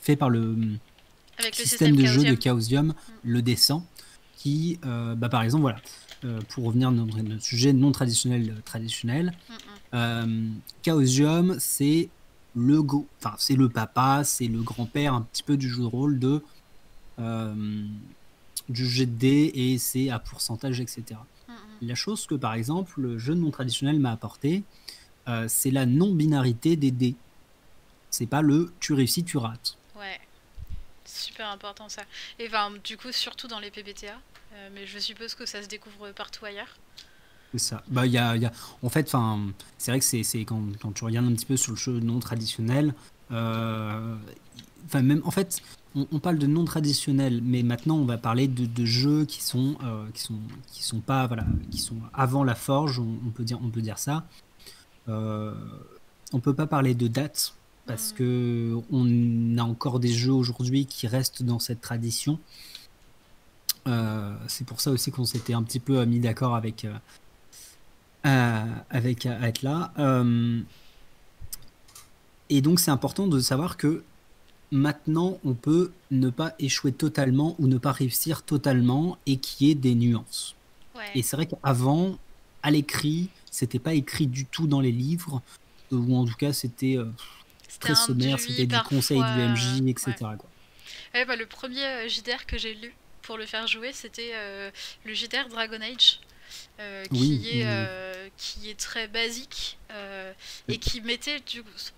fait par le, avec système, de jeu de Chaosium, mm. le descend, qui, bah, par exemple, voilà, pour revenir à notre, sujet non traditionnel traditionnel, Chaosium, c'est le enfin c'est le papa, c'est le grand-père un petit peu du jeu de rôle de du jet de dés et c'est à pourcentage, etc. La chose que par exemple le jeu non traditionnel m'a apporté, c'est la non-binarité des dés. C'est pas le tu réussis, tu rates. Ouais, super important ça. Et enfin, du coup, surtout dans les PBTA, mais je suppose que ça se découvre partout ailleurs. C'est ça. Bah, y a, y a... En fait, c'est vrai que c'est quand, quand, tu regardes un petit peu sur le jeu non traditionnel, euh... enfin, même, en fait, on, parle de non traditionnel, mais maintenant on va parler de, de jeux qui sont, euh, qui sont, qui sont pas, voilà, qui sont avant la forge, on, peut dire, on peut dire ça. Euh, on peut pas parler de date parce que on a encore des jeux aujourd'hui qui restent dans cette tradition. Euh, c'est pour ça aussi qu'on s'était un petit peu mis d'accord avec euh, avec Atla. Et donc c'est important de savoir que maintenant on peut ne pas échouer totalement ou ne pas réussir totalement et qu'il y ait des nuances. Et c'est vrai qu'avant, à l'écrit, c'était pas écrit du tout dans les livres, ou en tout cas c'était euh, très sommaire, c'était du conseil du MJ, etc. Bah, le premier JDR que j'ai lu pour le faire jouer, c'était le JDR Dragon Age. Euh, qui, est, euh, qui est très basique euh, et qui mettait.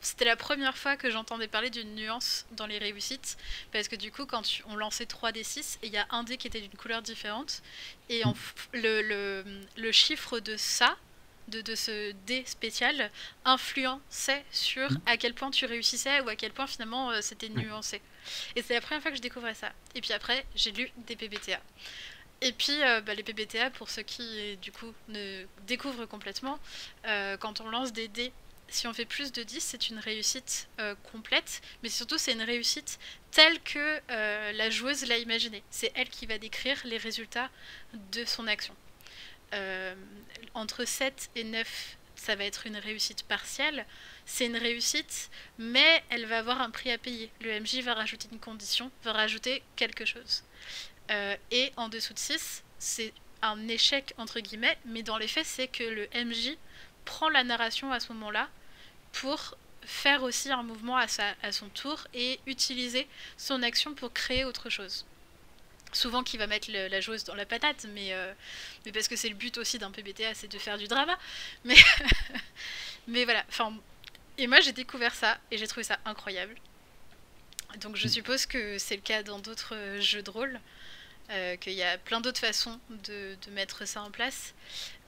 C'était la première fois que j'entendais parler d'une nuance dans les réussites parce que du coup, quand on lançait 3d6, il y a un dé qui était d'une couleur différente et le, le, le, chiffre de ça. De, de, ce dé spécial influençait sur mm. à quel point tu réussissais ou à quel point finalement c'était nuancé. Et c'est la première fois que je découvrais ça. Et puis après, j'ai lu des PBTA. Et puis euh, bah, les PBTA, pour ceux qui du coup ne découvrent complètement, euh, quand on lance des dés, si on fait plus de 10, c'est une réussite euh, complète, mais surtout c'est une réussite telle que la joueuse l'a imaginée. C'est elle qui va décrire les résultats de son action. entre 7 et 9, ça va être une réussite partielle. C'est une réussite, mais elle va avoir un prix à payer. Le MJ va rajouter une condition, va rajouter quelque chose. Euh, et en dessous de 6, c'est un échec entre guillemets, mais dans les faits, c'est que le MJ prend la narration à ce moment-là pour faire aussi un mouvement à, sa, à son tour et utiliser son action pour créer autre chose. Souvent qui va mettre la joueuse dans la patate, mais, euh, mais parce que c'est le but aussi d'un PBTA, c'est de faire du drama. Mais, mais voilà, enfin, et moi j'ai découvert ça et j'ai trouvé ça incroyable. Donc je suppose que c'est le cas dans d'autres jeux de rôle. Euh, qu'il y a plein d'autres façons de, mettre ça en place.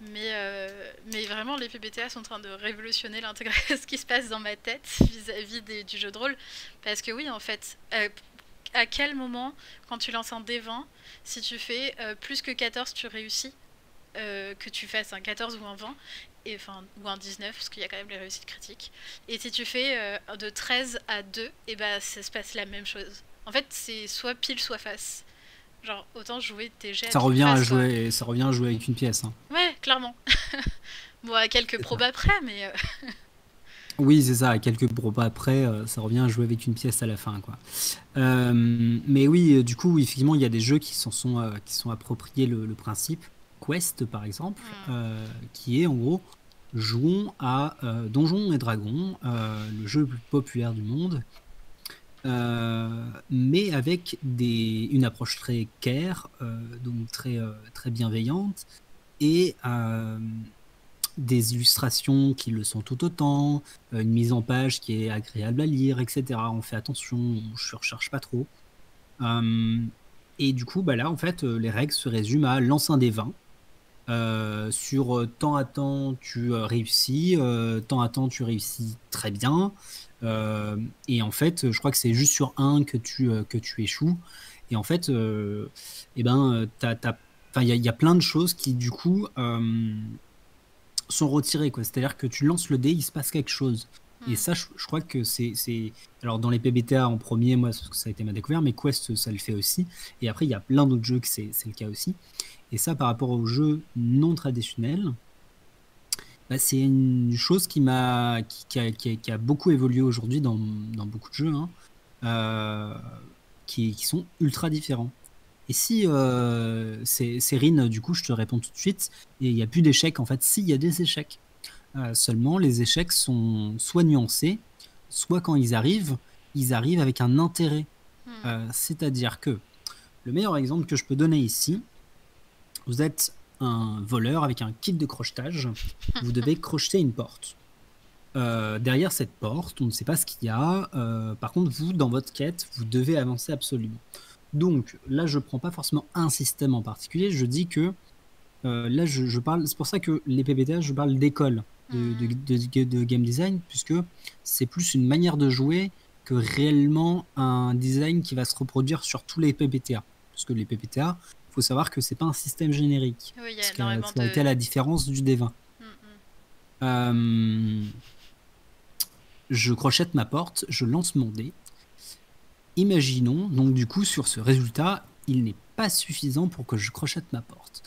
Mais, euh, mais vraiment, les PBTA sont en train de révolutionner ce qui se passe dans ma tête vis-à-vis du jeu de rôle. Parce que oui, en fait, euh, à quel moment, quand tu lances un D20, si tu fais plus que 14, tu réussis que tu fasses un 14 ou un 20, et, enfin, ou un 19, parce qu'il y a quand même les réussites critiques. Et si tu fais de 13 à 2, et ben, ça se passe la même chose. En fait, c'est soit pile, soit face. Genre, autant jouer tes jets. Ça revient, à jouer, ça revient à jouer avec une pièce. Hein. Ouais, clairement. bon, à quelques probas après, mais. Euh, oui, c'est ça, à quelques probas après, euh, ça revient à jouer avec une pièce à la fin. quoi. Euh, mais oui, du coup, effectivement, il y a des jeux qui sont, sont, qui sont appropriés le, principe. Quest, par exemple, hmm. qui est en gros jouons à Donjons et Dragons, le jeu le plus populaire du monde, mais avec des, une approche très care, euh, donc très, euh, très bienveillante, et des illustrations qui le sont tout autant, une mise en page qui est agréable à lire, etc. On fait attention, on ne recherche pas trop. et du coup, bah là, en fait, les règles se résument à lance des 20. sur temps à temps, tu réussis, temps à temps, tu réussis très bien. Euh, et en fait, je crois que c'est juste sur un que tu, euh, que tu échoues. Et en fait, euh, eh ben, il y, y, a plein de choses qui, du coup, sont retirées. C'est-à-dire que tu lances le dé, il se passe quelque chose. Et hmm. ça, je, crois que c'est. Alors, dans les PBTA en premier, moi, ça a été ma découverte, mais Quest, ça le fait aussi. Et après, il y a plein d'autres jeux que c'est le cas aussi. Et ça, par rapport aux jeux non traditionnels, bah, c'est une chose qui m'a qui, a, beaucoup évolué aujourd'hui dans, beaucoup de jeux, hein, euh, qui, sont ultra différents. Et si euh, c'est Cérine, du coup, je te réponds tout de suite, et il n'y a plus d'échecs. En fait, si, il y a des échecs. Euh, seulement, les échecs sont soit nuancés, soit quand ils arrivent, ils arrivent avec un intérêt. Hmm. Euh, c'est-à-dire que le meilleur exemple que je peux donner ici, vous êtes un voleur avec un kit de crochetage, vous devez crocheter une porte. Euh, derrière cette porte, on ne sait pas ce qu'il y a. par contre, vous, dans votre quête, vous devez avancer absolument. Donc là, je ne prends pas forcément un système en particulier. Je dis que là, je, parle. C'est pour ça que les PBTA, je parle d'école de, game design, puisque c'est plus une manière de jouer que réellement un design qui va se reproduire sur tous les PBTA. Parce que les PBTA, il faut savoir que c'est pas un système générique. Oui, y a ça a été à la différence du D20. Mm, mm. Euh, je crochette ma porte, je lance mon dé. Imaginons, donc du coup, sur ce résultat, il n'est pas suffisant pour que je crochette ma porte.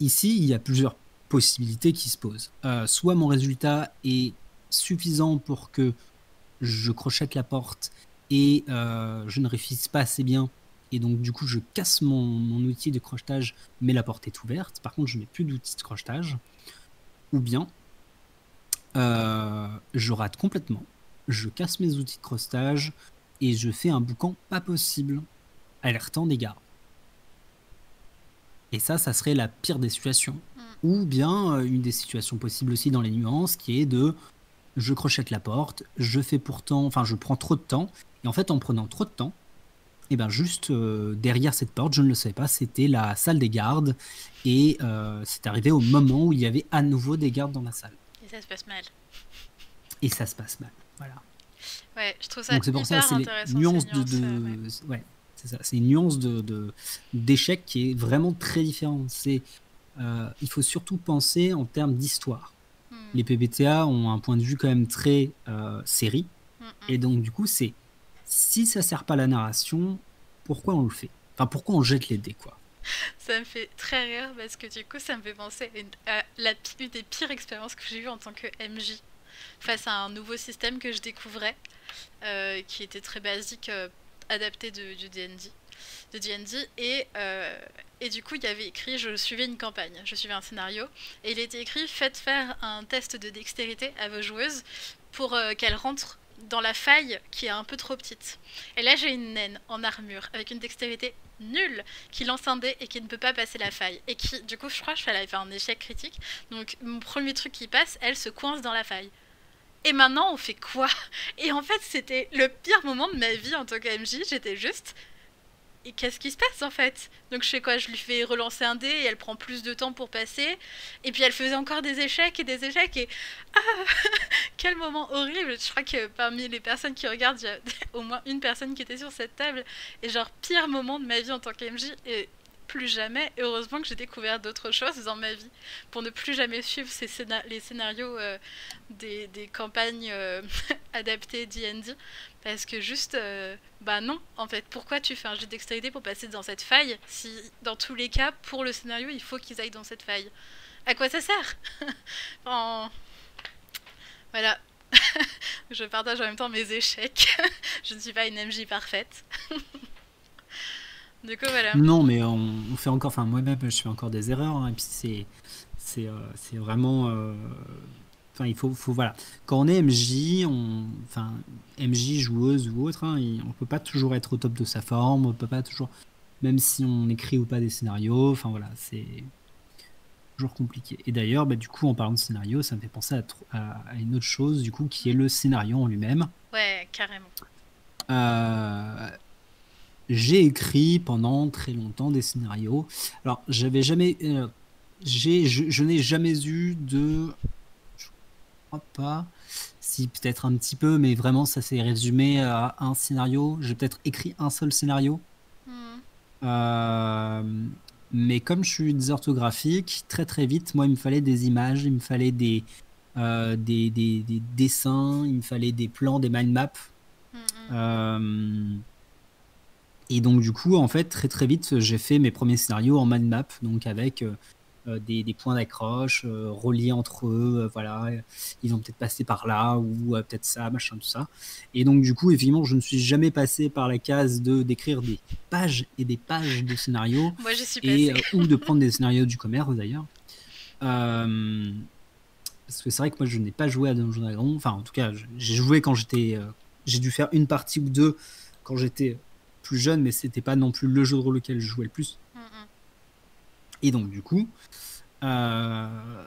Ici, il y a plusieurs possibilités qui se posent. Euh, soit mon résultat est suffisant pour que je crochette la porte et euh, je ne réfléchisse pas assez bien et donc du coup je casse mon, outil de crochetage mais la porte est ouverte. Par contre je n'ai plus d'outil de crochetage. Ou bien euh, je rate complètement, je casse mes outils de crochetage et je fais un boucan pas possible, alertant des gardes. Et ça, ça serait la pire des situations. Mm. Ou bien euh, une des situations possibles aussi dans les nuances, qui est de je crochette la porte, je fais pourtant, enfin je prends trop de temps, et en fait en prenant trop de temps, et ben juste euh, derrière cette porte, je ne le savais pas, c'était la salle des gardes, et euh, c'est arrivé au moment où il y avait à nouveau des gardes dans la salle. Et ça se passe mal. Et ça se passe mal, voilà. Ouais, je trouve ça Donc c'est pour ça, c'est les nuances, de, ouais. c'est ça, c'est une nuance de d'échec qui est vraiment très différente. C'est euh, il faut surtout penser en termes d'histoire. Hmm. Les PBTA ont un point de vue quand même très euh, série. Hmm, hmm. Et donc, du coup, c'est si ça sert pas la narration, pourquoi on le fait? Enfin, pourquoi on jette les dés, quoi? Ça me fait très rire parce que du coup, ça me fait penser à la, une des pires expériences que j'ai eues en tant que MJ face à un nouveau système que je découvrais, euh, qui était très basique, adapté de, du DND de D&D et, euh, et du coup il y avait écrit je suivais une campagne, je suivais un scénario et il était écrit faites faire un test de dextérité à vos joueuses pour euh, qu'elles rentrent dans la faille qui est un peu trop petite. Et là j'ai une naine en armure avec une dextérité nulle qui lance un dé et qui ne peut pas passer la faille et qui du coup je crois qu'elle avait fait un échec critique donc mon premier truc qui passe elle se coince dans la faille. Et maintenant, on fait quoi? Et en fait, c'était le pire moment de ma vie en tant qu'AMJ. J'étais juste, et qu'est-ce qui se passe en fait? Donc je fais quoi? Je lui fais relancer un dé et elle prend plus de temps pour passer. Et puis elle faisait encore des échecs et des échecs et ah! Quel moment horrible! Je crois que parmi les personnes qui regardent, il y a au moins une personne qui était sur cette table. Et genre pire moment de ma vie en tant qu'MJ plus jamais. Heureusement que j'ai découvert d'autres choses dans ma vie pour ne plus jamais suivre ces les scénarios euh, des, des, campagnes euh, adaptées D&D parce que juste, euh, bah non, en fait, pourquoi tu fais un jeu d'extérité pour passer dans cette faille si, dans tous les cas, pour le scénario, il faut qu'ils aillent dans cette faille? À quoi ça sert? Voilà. je partage en même temps mes échecs. je ne suis pas une MJ parfaite. Du coup, voilà. Non, mais on, fait encore, enfin, moi-même, je fais encore des erreurs, hein, et puis c'est, c'est, euh, c'est vraiment. Euh, il faut, faut, voilà. Quand on est MJ, on, enfin, MJ joueuse ou autre, hein, on peut pas toujours être au top de sa forme, on peut pas toujours, même si on écrit ou pas des scénarios, enfin voilà, c'est toujours compliqué. Et d'ailleurs, bah, du coup, en parlant de scénario, ça me fait penser à, une autre chose, du coup, qui est le scénario en lui-même. Ouais, carrément. Euh, j'ai écrit pendant très longtemps des scénarios. Alors, j'avais jamais, euh, j'ai, je n'ai jamais eu de pas. Si, peut-être un petit peu, mais vraiment, ça s'est résumé à un scénario. J'ai peut-être écrit un seul scénario. Hmm. Euh, mais comme je suis désorthographique, très très vite, moi, il me fallait des images, il me fallait des, euh, des, des, dessins, il me fallait des plans, des mind maps. Hmm, hmm. Et donc, du coup, en fait, très très vite, j'ai fait mes premiers scénarios en mind map, donc avec euh, des, points d'accroche euh, reliés entre eux. Euh, voilà, ils vont peut-être passer par là ou peut-être ça, machin, tout ça. Et donc, du coup, effectivement, je ne suis jamais passé par la case de d'écrire des pages et des pages de scénarios. Moi, je suis et, ou de prendre des scénarios du commerce d'ailleurs. parce que c'est vrai que moi, je n'ai pas joué à Dungeons Dragons. Enfin, en tout cas, j'ai joué quand j'étais. j'ai dû faire une partie ou deux quand j'étais plus jeune, mais c'était pas non plus le jeu de rôle auquel je jouais le plus. Et donc, du coup, euh,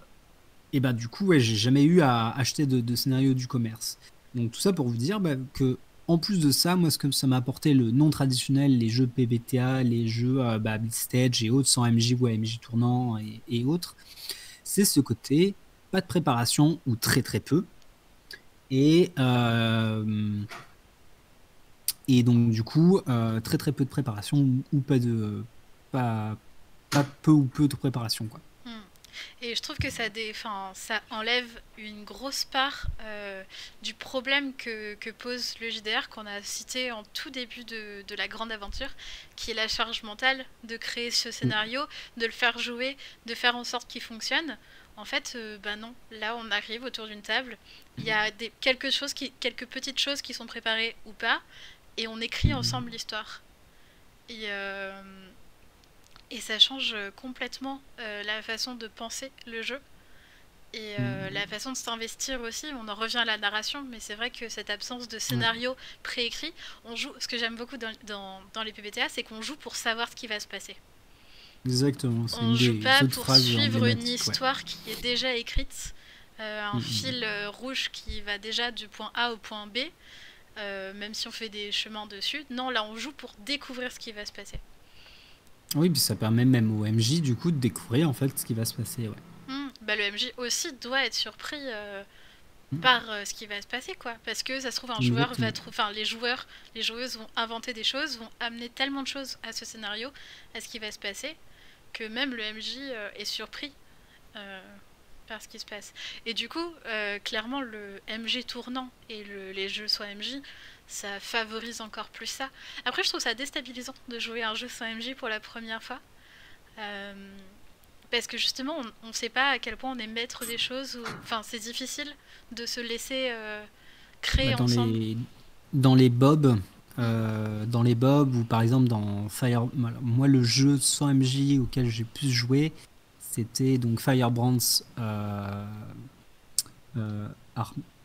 et bah, du coup, ouais, j'ai jamais eu à acheter de, de scénario du commerce. Donc, tout ça pour vous dire bah, que, en plus de ça, moi, ce que ça m'a apporté le non traditionnel, les jeux PBTA, les jeux euh, bah, Stage et autres, sans MJ ou AMJ tournant et, autres, c'est ce côté pas de préparation ou très très peu. Et, euh, et donc, du coup, euh, très très peu de préparation ou pas de. Pas, pas peu ou peu de préparation. Quoi. Hmm. Et je trouve que ça, dé... ça enlève une grosse part euh, du problème que, que, pose le JDR qu'on a cité en tout début de, de, la grande aventure, qui est la charge mentale de créer ce scénario, de le faire jouer, de faire en sorte qu'il fonctionne. En fait, euh, bah non. Là, on arrive autour d'une table. Il y a des, quelque chose qui, quelques petites choses qui sont préparées ou pas, et on écrit ensemble l'histoire. Et, euh, et ça change complètement euh, la façon de penser le jeu et euh, mhm. la façon de s'investir aussi. On en revient à la narration, mais c'est vrai que cette absence de scénario préécrit, on joue. Ce que j'aime beaucoup dans, dans, les PBTA, c'est qu'on joue pour savoir ce qui va se passer. Exactement. On ne joue pas pour suivre une histoire qui est déjà écrite, un mhm. fil rouge qui va déjà du point A au point B, même si on fait des chemins dessus. Non, là, on joue pour découvrir ce qui va se passer. Oui, puis ça permet même au MJ du coup de découvrir en fait ce qui va se passer. Ouais. Hmm, bah, le MJ aussi doit être surpris euh, hmm. par euh, ce qui va se passer quoi, parce que ça se trouve un joueur va enfin les joueurs, les joueuses vont inventer des choses, vont amener tellement de choses à ce scénario, à ce qui va se passer, que même le MJ euh, est surpris ce qui se passe. Et du coup, clairement le MJ tournant et le, les jeux soit MJ ça favorise encore plus ça. Après, je trouve ça déstabilisant de jouer un jeu sans MJ pour la première fois. Euh, parce que justement, on ne sait pas à quel point on est maître des choses. Enfin, c'est difficile de se laisser euh, créer bah, dans ensemble. Les... Dans les bobs, euh, dans les bobs ou par exemple dans Fire. Moi, le jeu sans MJ auquel j'ai pu jouer, c'était donc Firebrands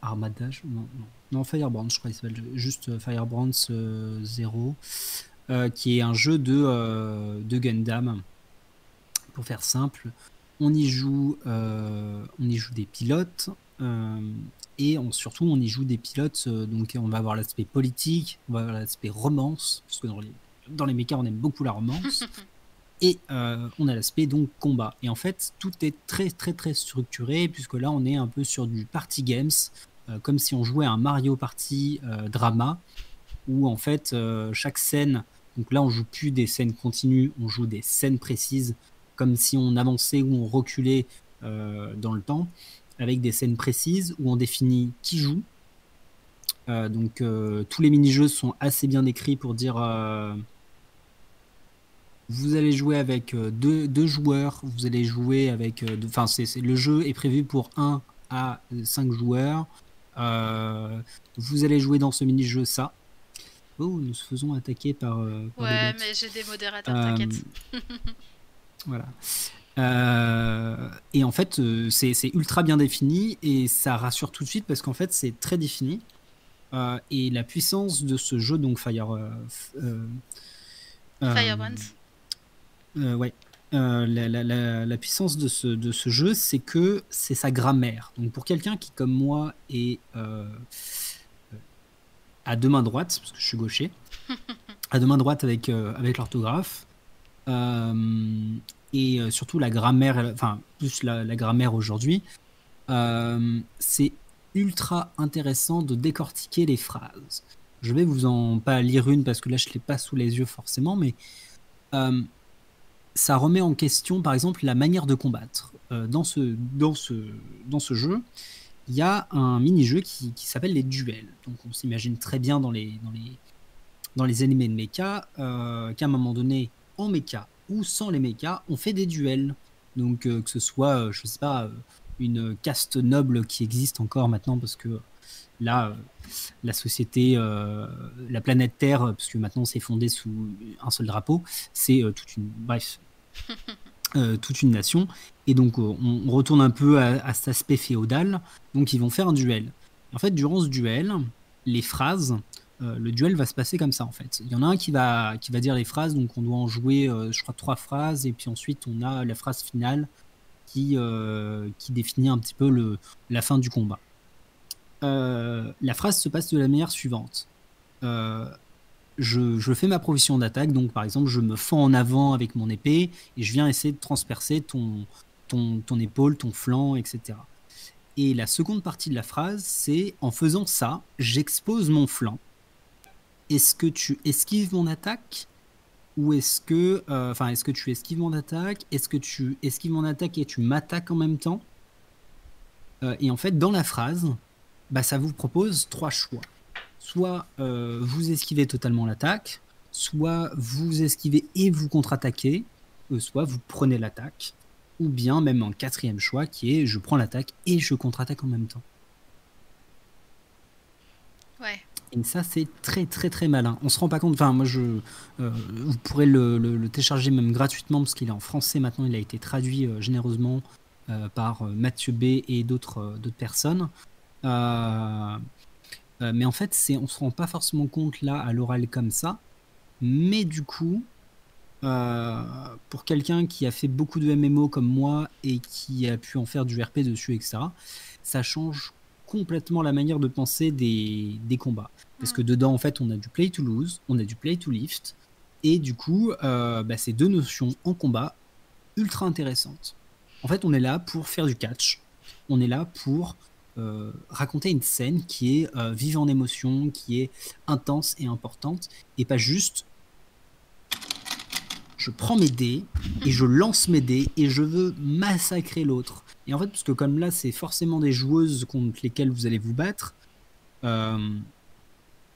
Armadage. Non, non. Firebrands, je crois qu'il s'appelle juste euh, Firebrands 0, euh, euh, qui est un jeu de, de Gundam. Pour faire simple, on y joue, on y joue des pilotes. et surtout, on y joue des pilotes. donc, on va avoir l'aspect politique, on va avoir l'aspect romance, parce que dans les, dans les mechas, on aime beaucoup la romance. et on a l'aspect donc combat. Et en fait, tout est très très très structuré puisque là, on est un peu sur du party games. Euh, comme si on jouait un Mario Party euh, drama, où en fait euh, chaque scène, donc là on joue plus des scènes continues, on joue des scènes précises, comme si on avançait ou on reculait dans le temps, avec des scènes précises où on définit qui joue. donc tous les mini-jeux sont assez bien décrits pour dire vous allez jouer avec deux, deux, joueurs, vous allez jouer avec. Enfin, c'est le jeu est prévu pour 1 à 5 joueurs. Euh, vous allez jouer dans ce mini-jeu ça. Oh, nous nous faisons attaquer par. Euh, ouais, mais j'ai des modérateurs, t'inquiète. Euh, voilà. et en fait, c'est ultra bien défini et ça rassure tout de suite parce qu'en fait, c'est très défini. et la puissance de ce jeu, donc Fire. Firebrands. ouais. Euh, la, puissance de ce, de ce jeu, c'est que c'est sa grammaire. Donc pour quelqu'un qui, comme moi, est euh, à deux mains droites, parce que je suis gaucher, à deux mains droites avec, euh, avec l'orthographe, et surtout la grammaire, enfin plus la, la grammaire aujourd'hui, c'est ultra intéressant de décortiquer les phrases. Je vais vous en pas lire une parce que là je l'ai pas sous les yeux forcément, mais ça remet en question, par exemple, la manière de combattre. Euh, dans, ce, dans, ce, dans ce jeu, il y a un mini-jeu qui, s'appelle les duels. Donc on s'imagine très bien dans les, dans les, dans les animés de mecha euh, qu'à un moment donné, en mecha ou sans les mechas, on fait des duels. Donc que ce soit, je sais pas, une caste noble qui existe encore maintenant parce que là, la société, la planète Terre, parce que maintenant c'est fondé sous un seul drapeau, c'est toute une, bref, toute une nation. Et donc on, retourne un peu à, cet aspect féodal. Donc ils vont faire un duel. En fait, durant ce duel, les phrases euh, le duel va se passer comme ça en fait. Il y en a un qui va, qui va dire les phrases, donc on doit en jouer, euh, je crois, trois phrases, et puis ensuite on a la phrase finale qui, euh, qui définit un petit peu le, la fin du combat. la phrase se passe de la manière suivante. Je, fais ma provision d'attaque, donc par exemple je me fends en avant avec mon épée et je viens essayer de transpercer ton, ton, ton épaule, ton flanc, etc. Et la seconde partie de la phrase, c'est en faisant ça, j'expose mon flanc est-ce que tu esquives mon attaque? Ou est-ce que, euh, enfin, est-ce que tu esquives mon attaque? Est-ce que tu esquives mon attaque et tu m'attaques en même temps? Euh, Et en fait, dans la phrase, bah, ça vous propose trois choix. Soit euh, vous esquivez totalement l'attaque, soit vous esquivez et vous contre-attaquez, soit vous prenez l'attaque, ou bien même un quatrième choix qui est je prends l'attaque et je contre-attaque en même temps. Ouais. Et ça, c'est très très très malin. On se rend pas compte. Enfin, moi, je, euh, vous pourrez le, télécharger même gratuitement parce qu'il est en français maintenant. Il a été traduit euh, généreusement euh, par Mathieu B et d'autres d'autres personnes. Mais en fait, c'est, on se rend pas forcément compte là à l'oral comme ça. Mais du coup, pour quelqu'un qui a fait beaucoup de MMO comme moi et qui a pu en faire du RP dessus, etc., ça change complètement la manière de penser des, des combats. Parce que dedans, en fait, on a du play to lose, on a du play to lift, et du coup, euh, bah, c'est deux notions en combat ultra intéressantes. En fait, on est là pour faire du catch, on est là pour euh, raconter une scène qui est euh, vive en émotion, qui est intense et importante, et pas juste je prends mes dés et je lance mes dés et je veux massacrer l'autre. Et en fait, parce que comme là, c'est forcément des joueuses contre lesquelles vous allez vous battre, euh,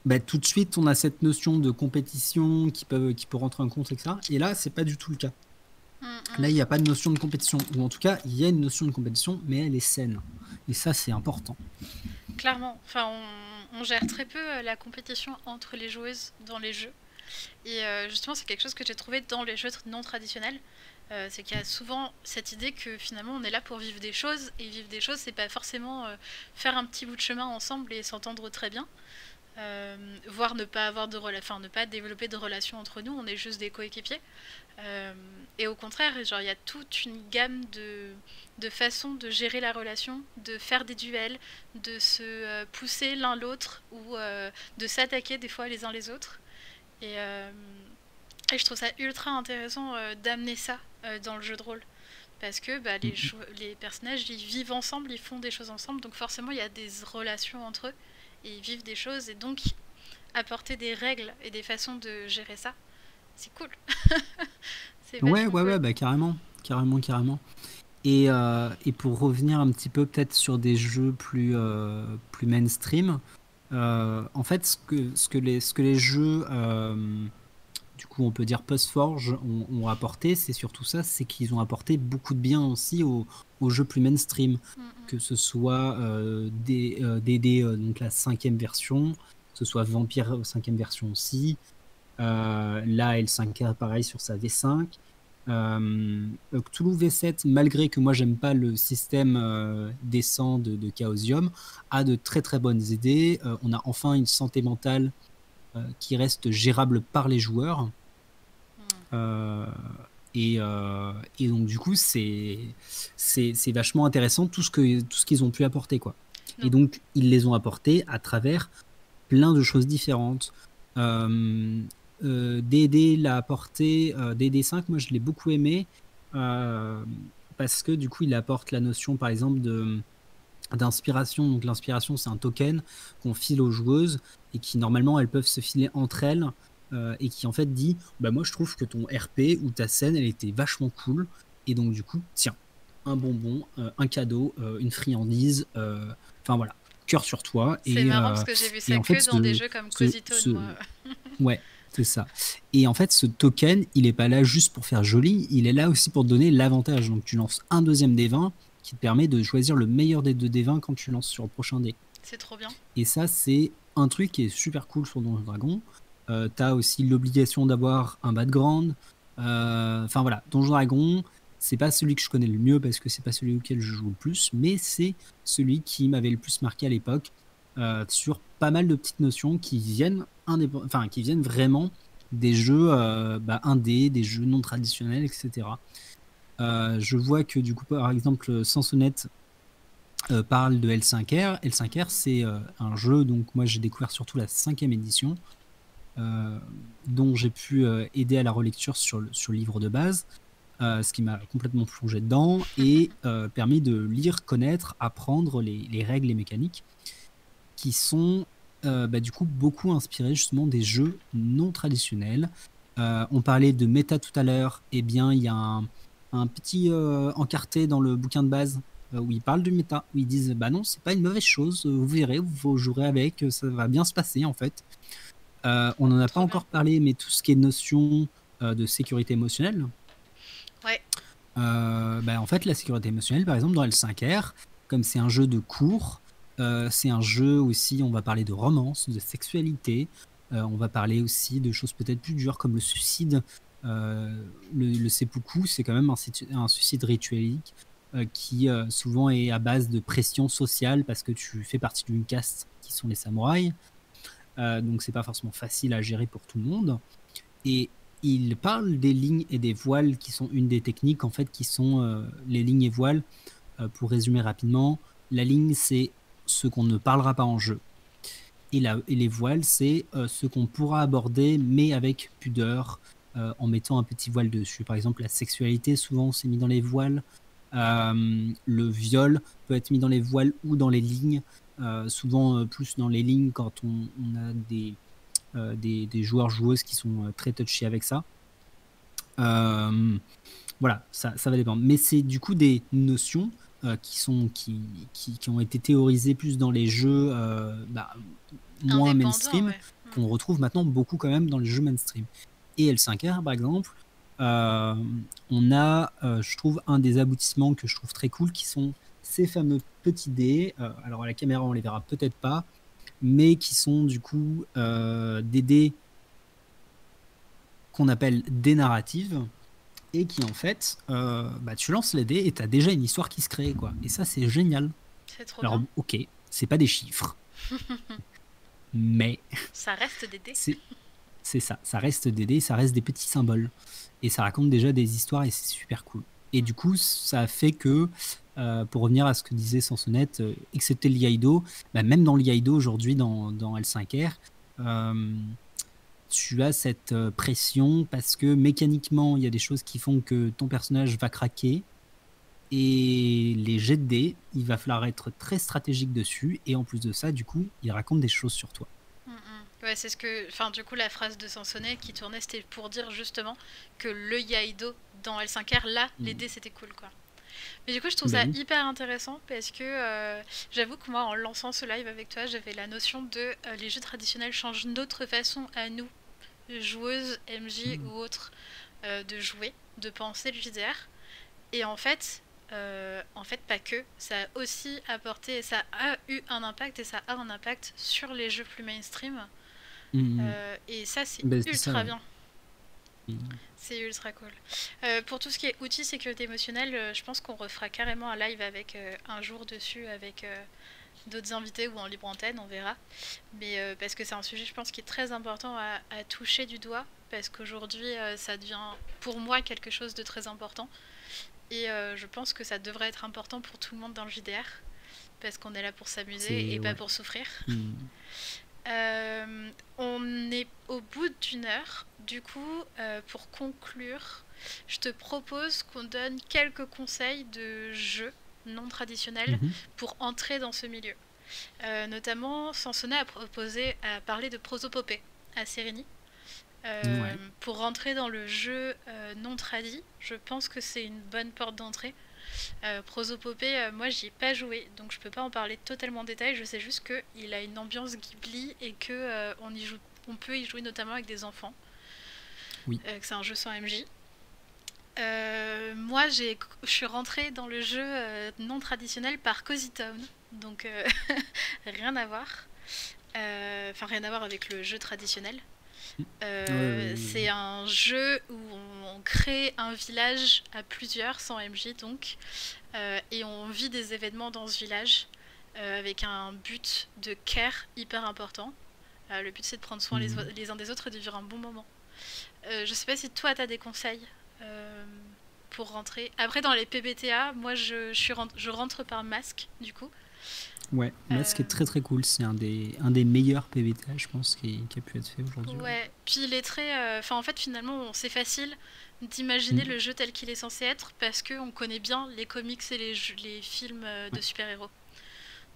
bah, tout de suite, on a cette notion de compétition qui peut, qui peut rentrer en compte, etc. Et là, c'est pas du tout le cas. Mm, mm. Là, il n'y a pas de notion de compétition. Ou en tout cas, il y a une notion de compétition, mais elle est saine. Et ça, c'est important. Clairement. Enfin, on, gère très peu euh, la compétition entre les joueuses dans les jeux. Et euh, justement, c'est quelque chose que j'ai trouvé dans les jeux non traditionnels. Euh, c'est qu'il y a souvent cette idée que finalement on est là pour vivre des choses et vivre des choses c'est pas forcément euh, faire un petit bout de chemin ensemble et s'entendre très bien euh, voire ne pas avoir de enfin ne pas développer de relations entre nous on est juste des coéquipiers et au contraire genre il y a toute une gamme de, de façons de gérer la relation de faire des duels de se pousser l'un l'autre ou de s'attaquer des fois les uns les autres et et je trouve ça ultra intéressant euh, d'amener ça euh, dans le jeu de rôle. Parce que bah, les, mhm. les personnages, ils vivent ensemble, ils font des choses ensemble, donc forcément, il y a des relations entre eux, ils vivent des choses, et donc apporter des règles et des façons de gérer ça, c'est cool. ouais, ouais, ouais, bah, carrément, carrément, carrément. Et, euh, et, pour revenir un petit peu peut-être sur des jeux plus, plus mainstream, en fait, ce que, ce que, les, ce que les jeux coup on peut dire PostForge ont, ont apporté, c'est surtout ça, c'est qu'ils ont apporté beaucoup de bien aussi aux, jeux plus mainstream, que ce soit euh, des, euh, euh, donc la cinquième version, que ce soit Vampire cinquième version aussi, là L5R pareil sur sa V5. Cthulhu V7, malgré que moi j'aime pas le système décent de, de, Chaosium, a de très très bonnes idées. on a enfin une santé mentale euh, qui reste gérable par les joueurs. Euh, et, euh, et, donc du coup c'est c'est vachement intéressant tout ce que tout ce qu'ils ont pu apporter quoi. Et donc ils les ont apportés à travers plein de choses différentes. Euh, DD l'a apporté, DD5 moi je l'ai beaucoup aimé parce que du coup il apporte la notion par exemple de d'inspiration. Donc l'inspiration, c'est un token qu'on file aux joueuses et qui normalement elles peuvent se filer entre elles euh, et qui en fait dit bah moi je trouve que ton RP ou ta scène elle était vachement cool et donc du coup tiens un bonbon, euh, un cadeau, euh, une friandise, enfin voilà cœur sur toi. C'est marrant parce que j'ai vu ça que dans des jeux comme Cosito. ouais. C'est ça. Et en fait, ce token, il n'est pas là juste pour faire joli, il est là aussi pour te donner l'avantage. Donc tu lances un deuxième des 20 qui te permet de choisir le meilleur des deux des 20 quand tu lances sur le prochain dé. C'est trop bien. Et ça, c'est un truc qui est super cool sur Donjons Dragon. Euh, tu as aussi l'obligation d'avoir un background. Euh, Enfin voilà, Donjons Dragon, c'est pas celui que je connais le mieux parce que c'est pas celui auquel je joue le plus, mais c'est celui qui m'avait le plus marqué à l'époque euh, sur pas mal de petites notions qui viennent, qui viennent vraiment des jeux bah, indés, des jeux non traditionnels, etc. Je vois que du coup, par exemple, Sansonnette parle de L5R. L5R, c'est un jeu, donc moi j'ai découvert surtout la cinquième édition, dont j'ai pu euh, aider à la relecture sur le, livre de base, euh, ce qui m'a complètement plongé dedans et euh, permis de lire, connaître, apprendre les, les règles et mécaniques qui sont euh, bah, du coup beaucoup inspirés justement des jeux non traditionnels. Euh, on parlait de méta tout à l'heure, et bien il y a un, petit euh, encarté dans le bouquin de base euh, où ils parlent du méta, où ils disent bah non c'est pas une mauvaise chose, euh, vous verrez, vous jouerez avec, euh, ça va bien se passer en fait. Euh, on n'en a pas bien. encore parlé, mais tout ce qui est notion euh, de sécurité émotionnelle. Ouais. Euh, bah, en fait, la sécurité émotionnelle, par exemple, dans L5R, comme c'est un jeu de cours, c'est un jeu aussi, on va parler de romance, de sexualité, on va parler aussi de choses peut-être plus dures comme le suicide. Le, le seppuku, c'est quand même un, un suicide rituelique qui souvent est à base de pression sociale parce que tu fais partie d'une caste qui sont les samouraïs. Euh, donc c'est pas forcément facile à gérer pour tout le monde. Et il parle des lignes et des voiles qui sont une des techniques en fait qui sont euh, les lignes et voiles. Euh, pour résumer rapidement, la ligne c'est ce qu'on ne parlera pas en jeu. Et, et les voiles c'est euh, ce qu'on pourra aborder mais avec pudeur en mettant un petit voile dessus. Par exemple la sexualité souvent c'est mis dans les voiles. Le viol peut être mis dans les voiles ou dans les lignes. Euh, souvent euh, plus dans les lignes quand on, on a des, euh, des, des joueurs joueuses qui sont très touchy avec ça. Voilà, ça, ça va dépendre. Mais c'est du coup des notions qui, sont, qui, qui, qui ont été théorisées plus dans les jeux bah, moins mainstream, ouais. qu'on retrouve maintenant beaucoup quand même dans les jeux mainstream. Et L5R, par exemple, euh, on a, euh, je trouve, un des aboutissements que je trouve très cool, qui sont ces fameux petits dés. Euh, alors à la caméra, on les verra peut-être pas, mais qui sont du coup euh, des dés qu'on appelle des narratives et qui en fait, euh, bah, tu lances les dés et tu as déjà une histoire qui se crée quoi. Et ça c'est génial. C'est trop Alors bien. ok, c'est pas des chiffres, mais Ça reste des dés. c'est ça, ça reste des dés, ça reste des petits symboles et ça raconte déjà des histoires et c'est super cool. Et du coup, ça fait que, euh, pour revenir à ce que disait Sansonnette, euh, excepté le Yaido, bah, même dans le Yaido aujourd'hui, dans, dans L5R, euh, tu as cette pression parce que mécaniquement, il y a des choses qui font que ton personnage va craquer. Et les jets de dés, il va falloir être très stratégique dessus. Et en plus de ça, du coup, il raconte des choses sur toi. Mm, mm. Ouais, c'est ce que. Enfin, du coup, la phrase de Sansonnet qui tournait, c'était pour dire justement que le Yaido dans L5R, là, les Mm. dés, c'était cool, quoi. Mais du coup, je trouve Bah ça hyper intéressant parce que euh, j'avoue que moi, en lançant ce live avec toi, j'avais la notion de euh, les jeux traditionnels changent notre façon à nous, joueuses, MJ Mm. ou autres, euh, de jouer, de penser le JDR. Et en fait, euh, en fait, pas que. Ça a aussi apporté, ça a eu un impact et ça a un impact sur les jeux plus mainstream. Mhm. Euh, et ça, c'est c'est ultra ça, ouais. bien. C'est ultra cool. Euh, pour tout ce qui est outils sécurité émotionnelle, euh, je pense qu'on refera carrément un live avec euh, un jour dessus avec d'autres invités ou en libre antenne, on verra. Mais parce que c'est un sujet, je pense, qui est très important à, à toucher du doigt, parce qu'aujourd'hui, ça devient pour moi quelque chose de très important. Et je pense que ça devrait être important pour tout le monde dans le JDR, parce qu'on est là pour s'amuser et pas pour souffrir. Mhm. Euh, on est au bout d'une heure. Du coup, euh, pour conclure, je te propose qu'on donne quelques conseils de jeux non traditionnels Mhm. pour entrer dans ce milieu. Euh, notamment, Sansonnet a proposé à parler de prosopopée à Sérénie. Ouais. Pour rentrer dans le jeu non tradi, je pense que c'est une bonne porte d'entrée. Euh, prosopopée, euh, moi j'y ai pas joué, donc je peux pas en parler totalement en détail. Je sais juste qu'il a une ambiance Ghibli et que euh, on y joue, on peut y jouer notamment avec des enfants. Oui. que c'est un jeu sans MJ. moi, je suis rentrée dans le jeu non traditionnel par Cozy Town, donc rien à voir. Enfin, rien à voir avec le jeu traditionnel. Euh, c'est un jeu où on, crée un village à plusieurs, sans MJ donc, euh, et on vit des événements dans ce village euh, avec un but de care hyper important. le but c'est de prendre soin les, mhm. les, uns des autres et de vivre un bon moment. je sais pas si toi tu as des conseils pour rentrer. Après dans les PBTA, moi je, je, je rentre par masque du coup. Ouais, là, ce qui est très très cool, c'est un des, un des meilleurs PBTA, je pense, qui, qui a pu être fait aujourd'hui. Ouais, puis il est très. Euh, enfin, en fait, finalement, c'est facile d'imaginer mm. le jeu tel qu'il est censé être parce qu'on connaît bien les comics et les, les films euh, de super-héros.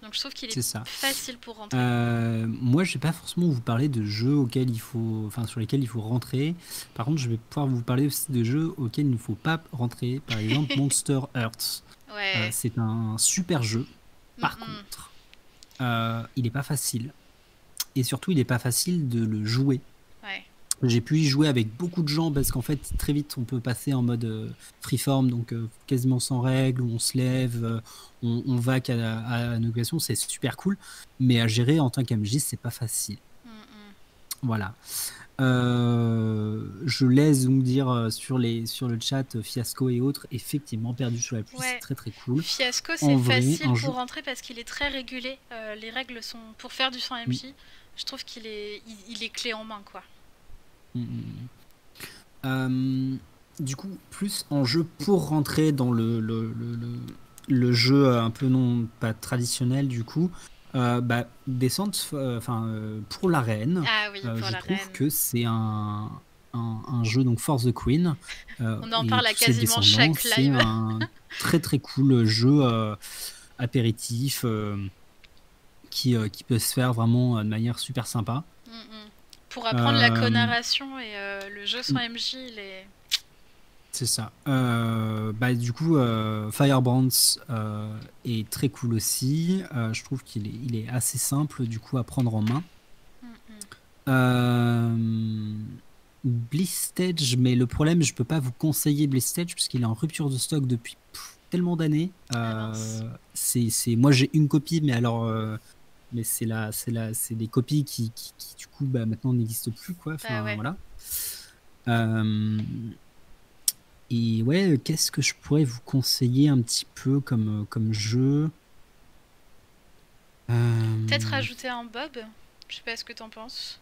Donc je trouve qu'il est, facile pour rentrer. Euh, moi, je vais pas forcément vous parler de jeux auxquels il faut, enfin sur lesquels il faut rentrer. Par contre, je vais pouvoir vous parler aussi de jeux auxquels il ne faut pas rentrer. Par exemple, Monster. Ouais. c'est un super jeu. Par contre, euh, il n'est pas facile. Et surtout, il n'est pas facile de le jouer. J'ai pu y jouer avec beaucoup de gens parce qu'en fait, très vite, on peut passer en mode euh, freeform, donc euh, quasiment sans règles, où on se lève, on, va qu'à à, occasion, c'est super cool. Mais à gérer en tant qu'MJ, c'est pas facile. Voilà. Euh, je laisse donc dire euh, sur, les, sur le chat euh, Fiasco et autres, effectivement, perdu sur la pluie, c'est très très cool. Fiasco, c'est facile pour rentrer parce qu'il est très régulé. les règles sont pour faire du 100 MJ. Je trouve qu'il est, il, est clé en main, quoi. Mm, mm, mm. du coup, plus en jeu pour rentrer dans le, le, le, le jeu un peu non pas traditionnel, du coup. Euh, bah, Descente, euh, enfin, euh, pour l'arène, ah je trouve que c'est un, un, jeu, donc Force the Queen. On en parle à quasiment chaque live. C'est un très très cool jeu apéritif qui, qui peut se faire vraiment de manière super sympa. Mm, mm. Pour apprendre la co-narration et le jeu sans MJ, il est c'est ça. Euh, bah, du coup, euh, Firebrands euh, est très cool aussi. je trouve qu'il est, il est assez simple du coup à prendre en main. Blistage, mais le problème, je peux pas vous conseiller Blistage puisqu'il est en rupture de stock depuis tellement d'années. Ah, c'est, moi j'ai une copie, mais alors, mais c'est là, c'est là, c'est des copies qui, qui, du coup bah, maintenant n'existent plus quoi. Enfin bah voilà. Et ouais, qu'est-ce que je pourrais vous conseiller un petit peu comme, comme jeu? Peut-être euh, rajouter un bob Je sais pas ce que t'en penses.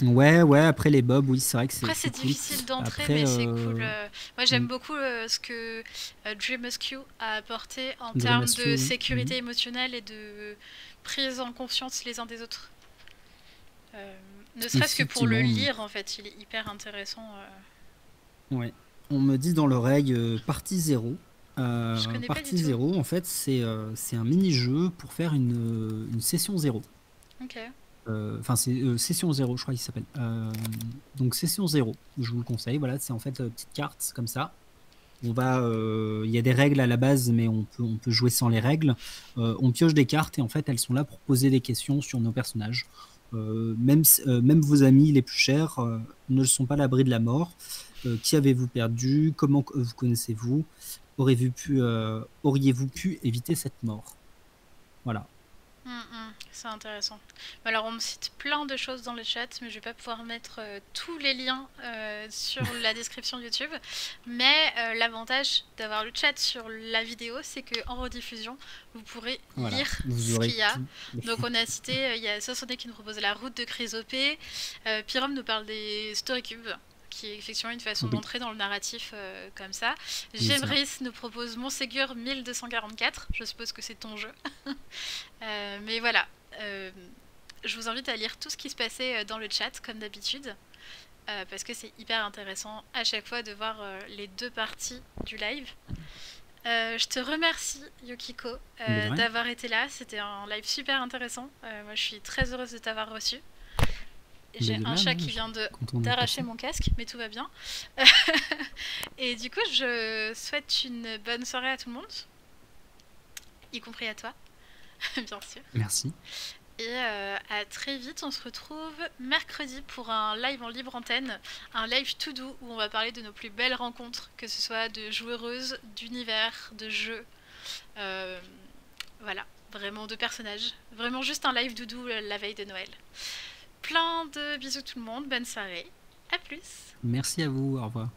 Ouais, ouais, après les bobs, oui, c'est vrai que c'est. Après, c'est difficile d'entrer, mais c'est euh, cool. Euh. Moi, j'aime mm. beaucoup ce que Dream Q a apporté en termes de sécurité mm. émotionnelle et de prise en confiance les uns des autres. ne serait-ce que pour le lire, en fait, il est hyper intéressant. Ouais on me dit dans l'oreille euh, partie 0. Euh, partie 0, en fait, c'est euh, c'est un mini-jeu pour faire une, une session 0. Ok. Enfin, c'est session 0, je crois qu'il s'appelle. donc, session 0, je vous le conseille. Voilà, c'est en fait une petite carte comme ça. On va, il y a des règles à la base, mais on peut, on peut jouer sans les règles. on pioche des cartes et en fait, elles sont là pour poser des questions sur nos personnages. Même, même vos amis les plus chers ne sont pas l'abri de la mort. Euh, qui avez-vous perdu? Comment vous connaissez-vous? Auriez-vous pu, euh, auriez-vous pu éviter cette mort? Voilà. Hum, hum, c'est intéressant. Alors, on me cite plein de choses dans le chat, mais je vais pas pouvoir mettre euh, tous les liens sur la description YouTube. Mais l'avantage d'avoir le chat sur la vidéo, c'est qu'en rediffusion, vous pourrez lire ce qu'il y a. Donc, on a cité, il y a Sosone qui nous propose la route de Chrysopée. Pyrom nous parle des story cubes qui est effectivement une façon d'entrer dans le narratif euh, comme ça. Gemris nous propose Montségur 1244, je suppose que c'est ton jeu. Euh, mais voilà, euh, je vous invite à lire tout ce qui se passait dans le chat, comme d'habitude, parce que c'est hyper intéressant à chaque fois de voir les deux parties du live. je te remercie, Yukiko, d'avoir été là. C'était un live super intéressant. moi, je suis très heureuse de t'avoir reçu. J'ai un chat qui vient de d'arracher mon casque, mais tout va bien. et du coup, je souhaite une bonne soirée à tout le monde, y compris à toi, bien sûr. Merci. Et à très vite, on se retrouve mercredi pour un live en libre antenne, un live tout doux où on va parler de nos plus belles rencontres, que ce soit de joueuses, d'univers, de jeux. voilà, vraiment de personnages. Vraiment juste un live doudou la veille de Noël. Plein de bisous tout le monde, bonne soirée, à plus. Merci à vous, au revoir.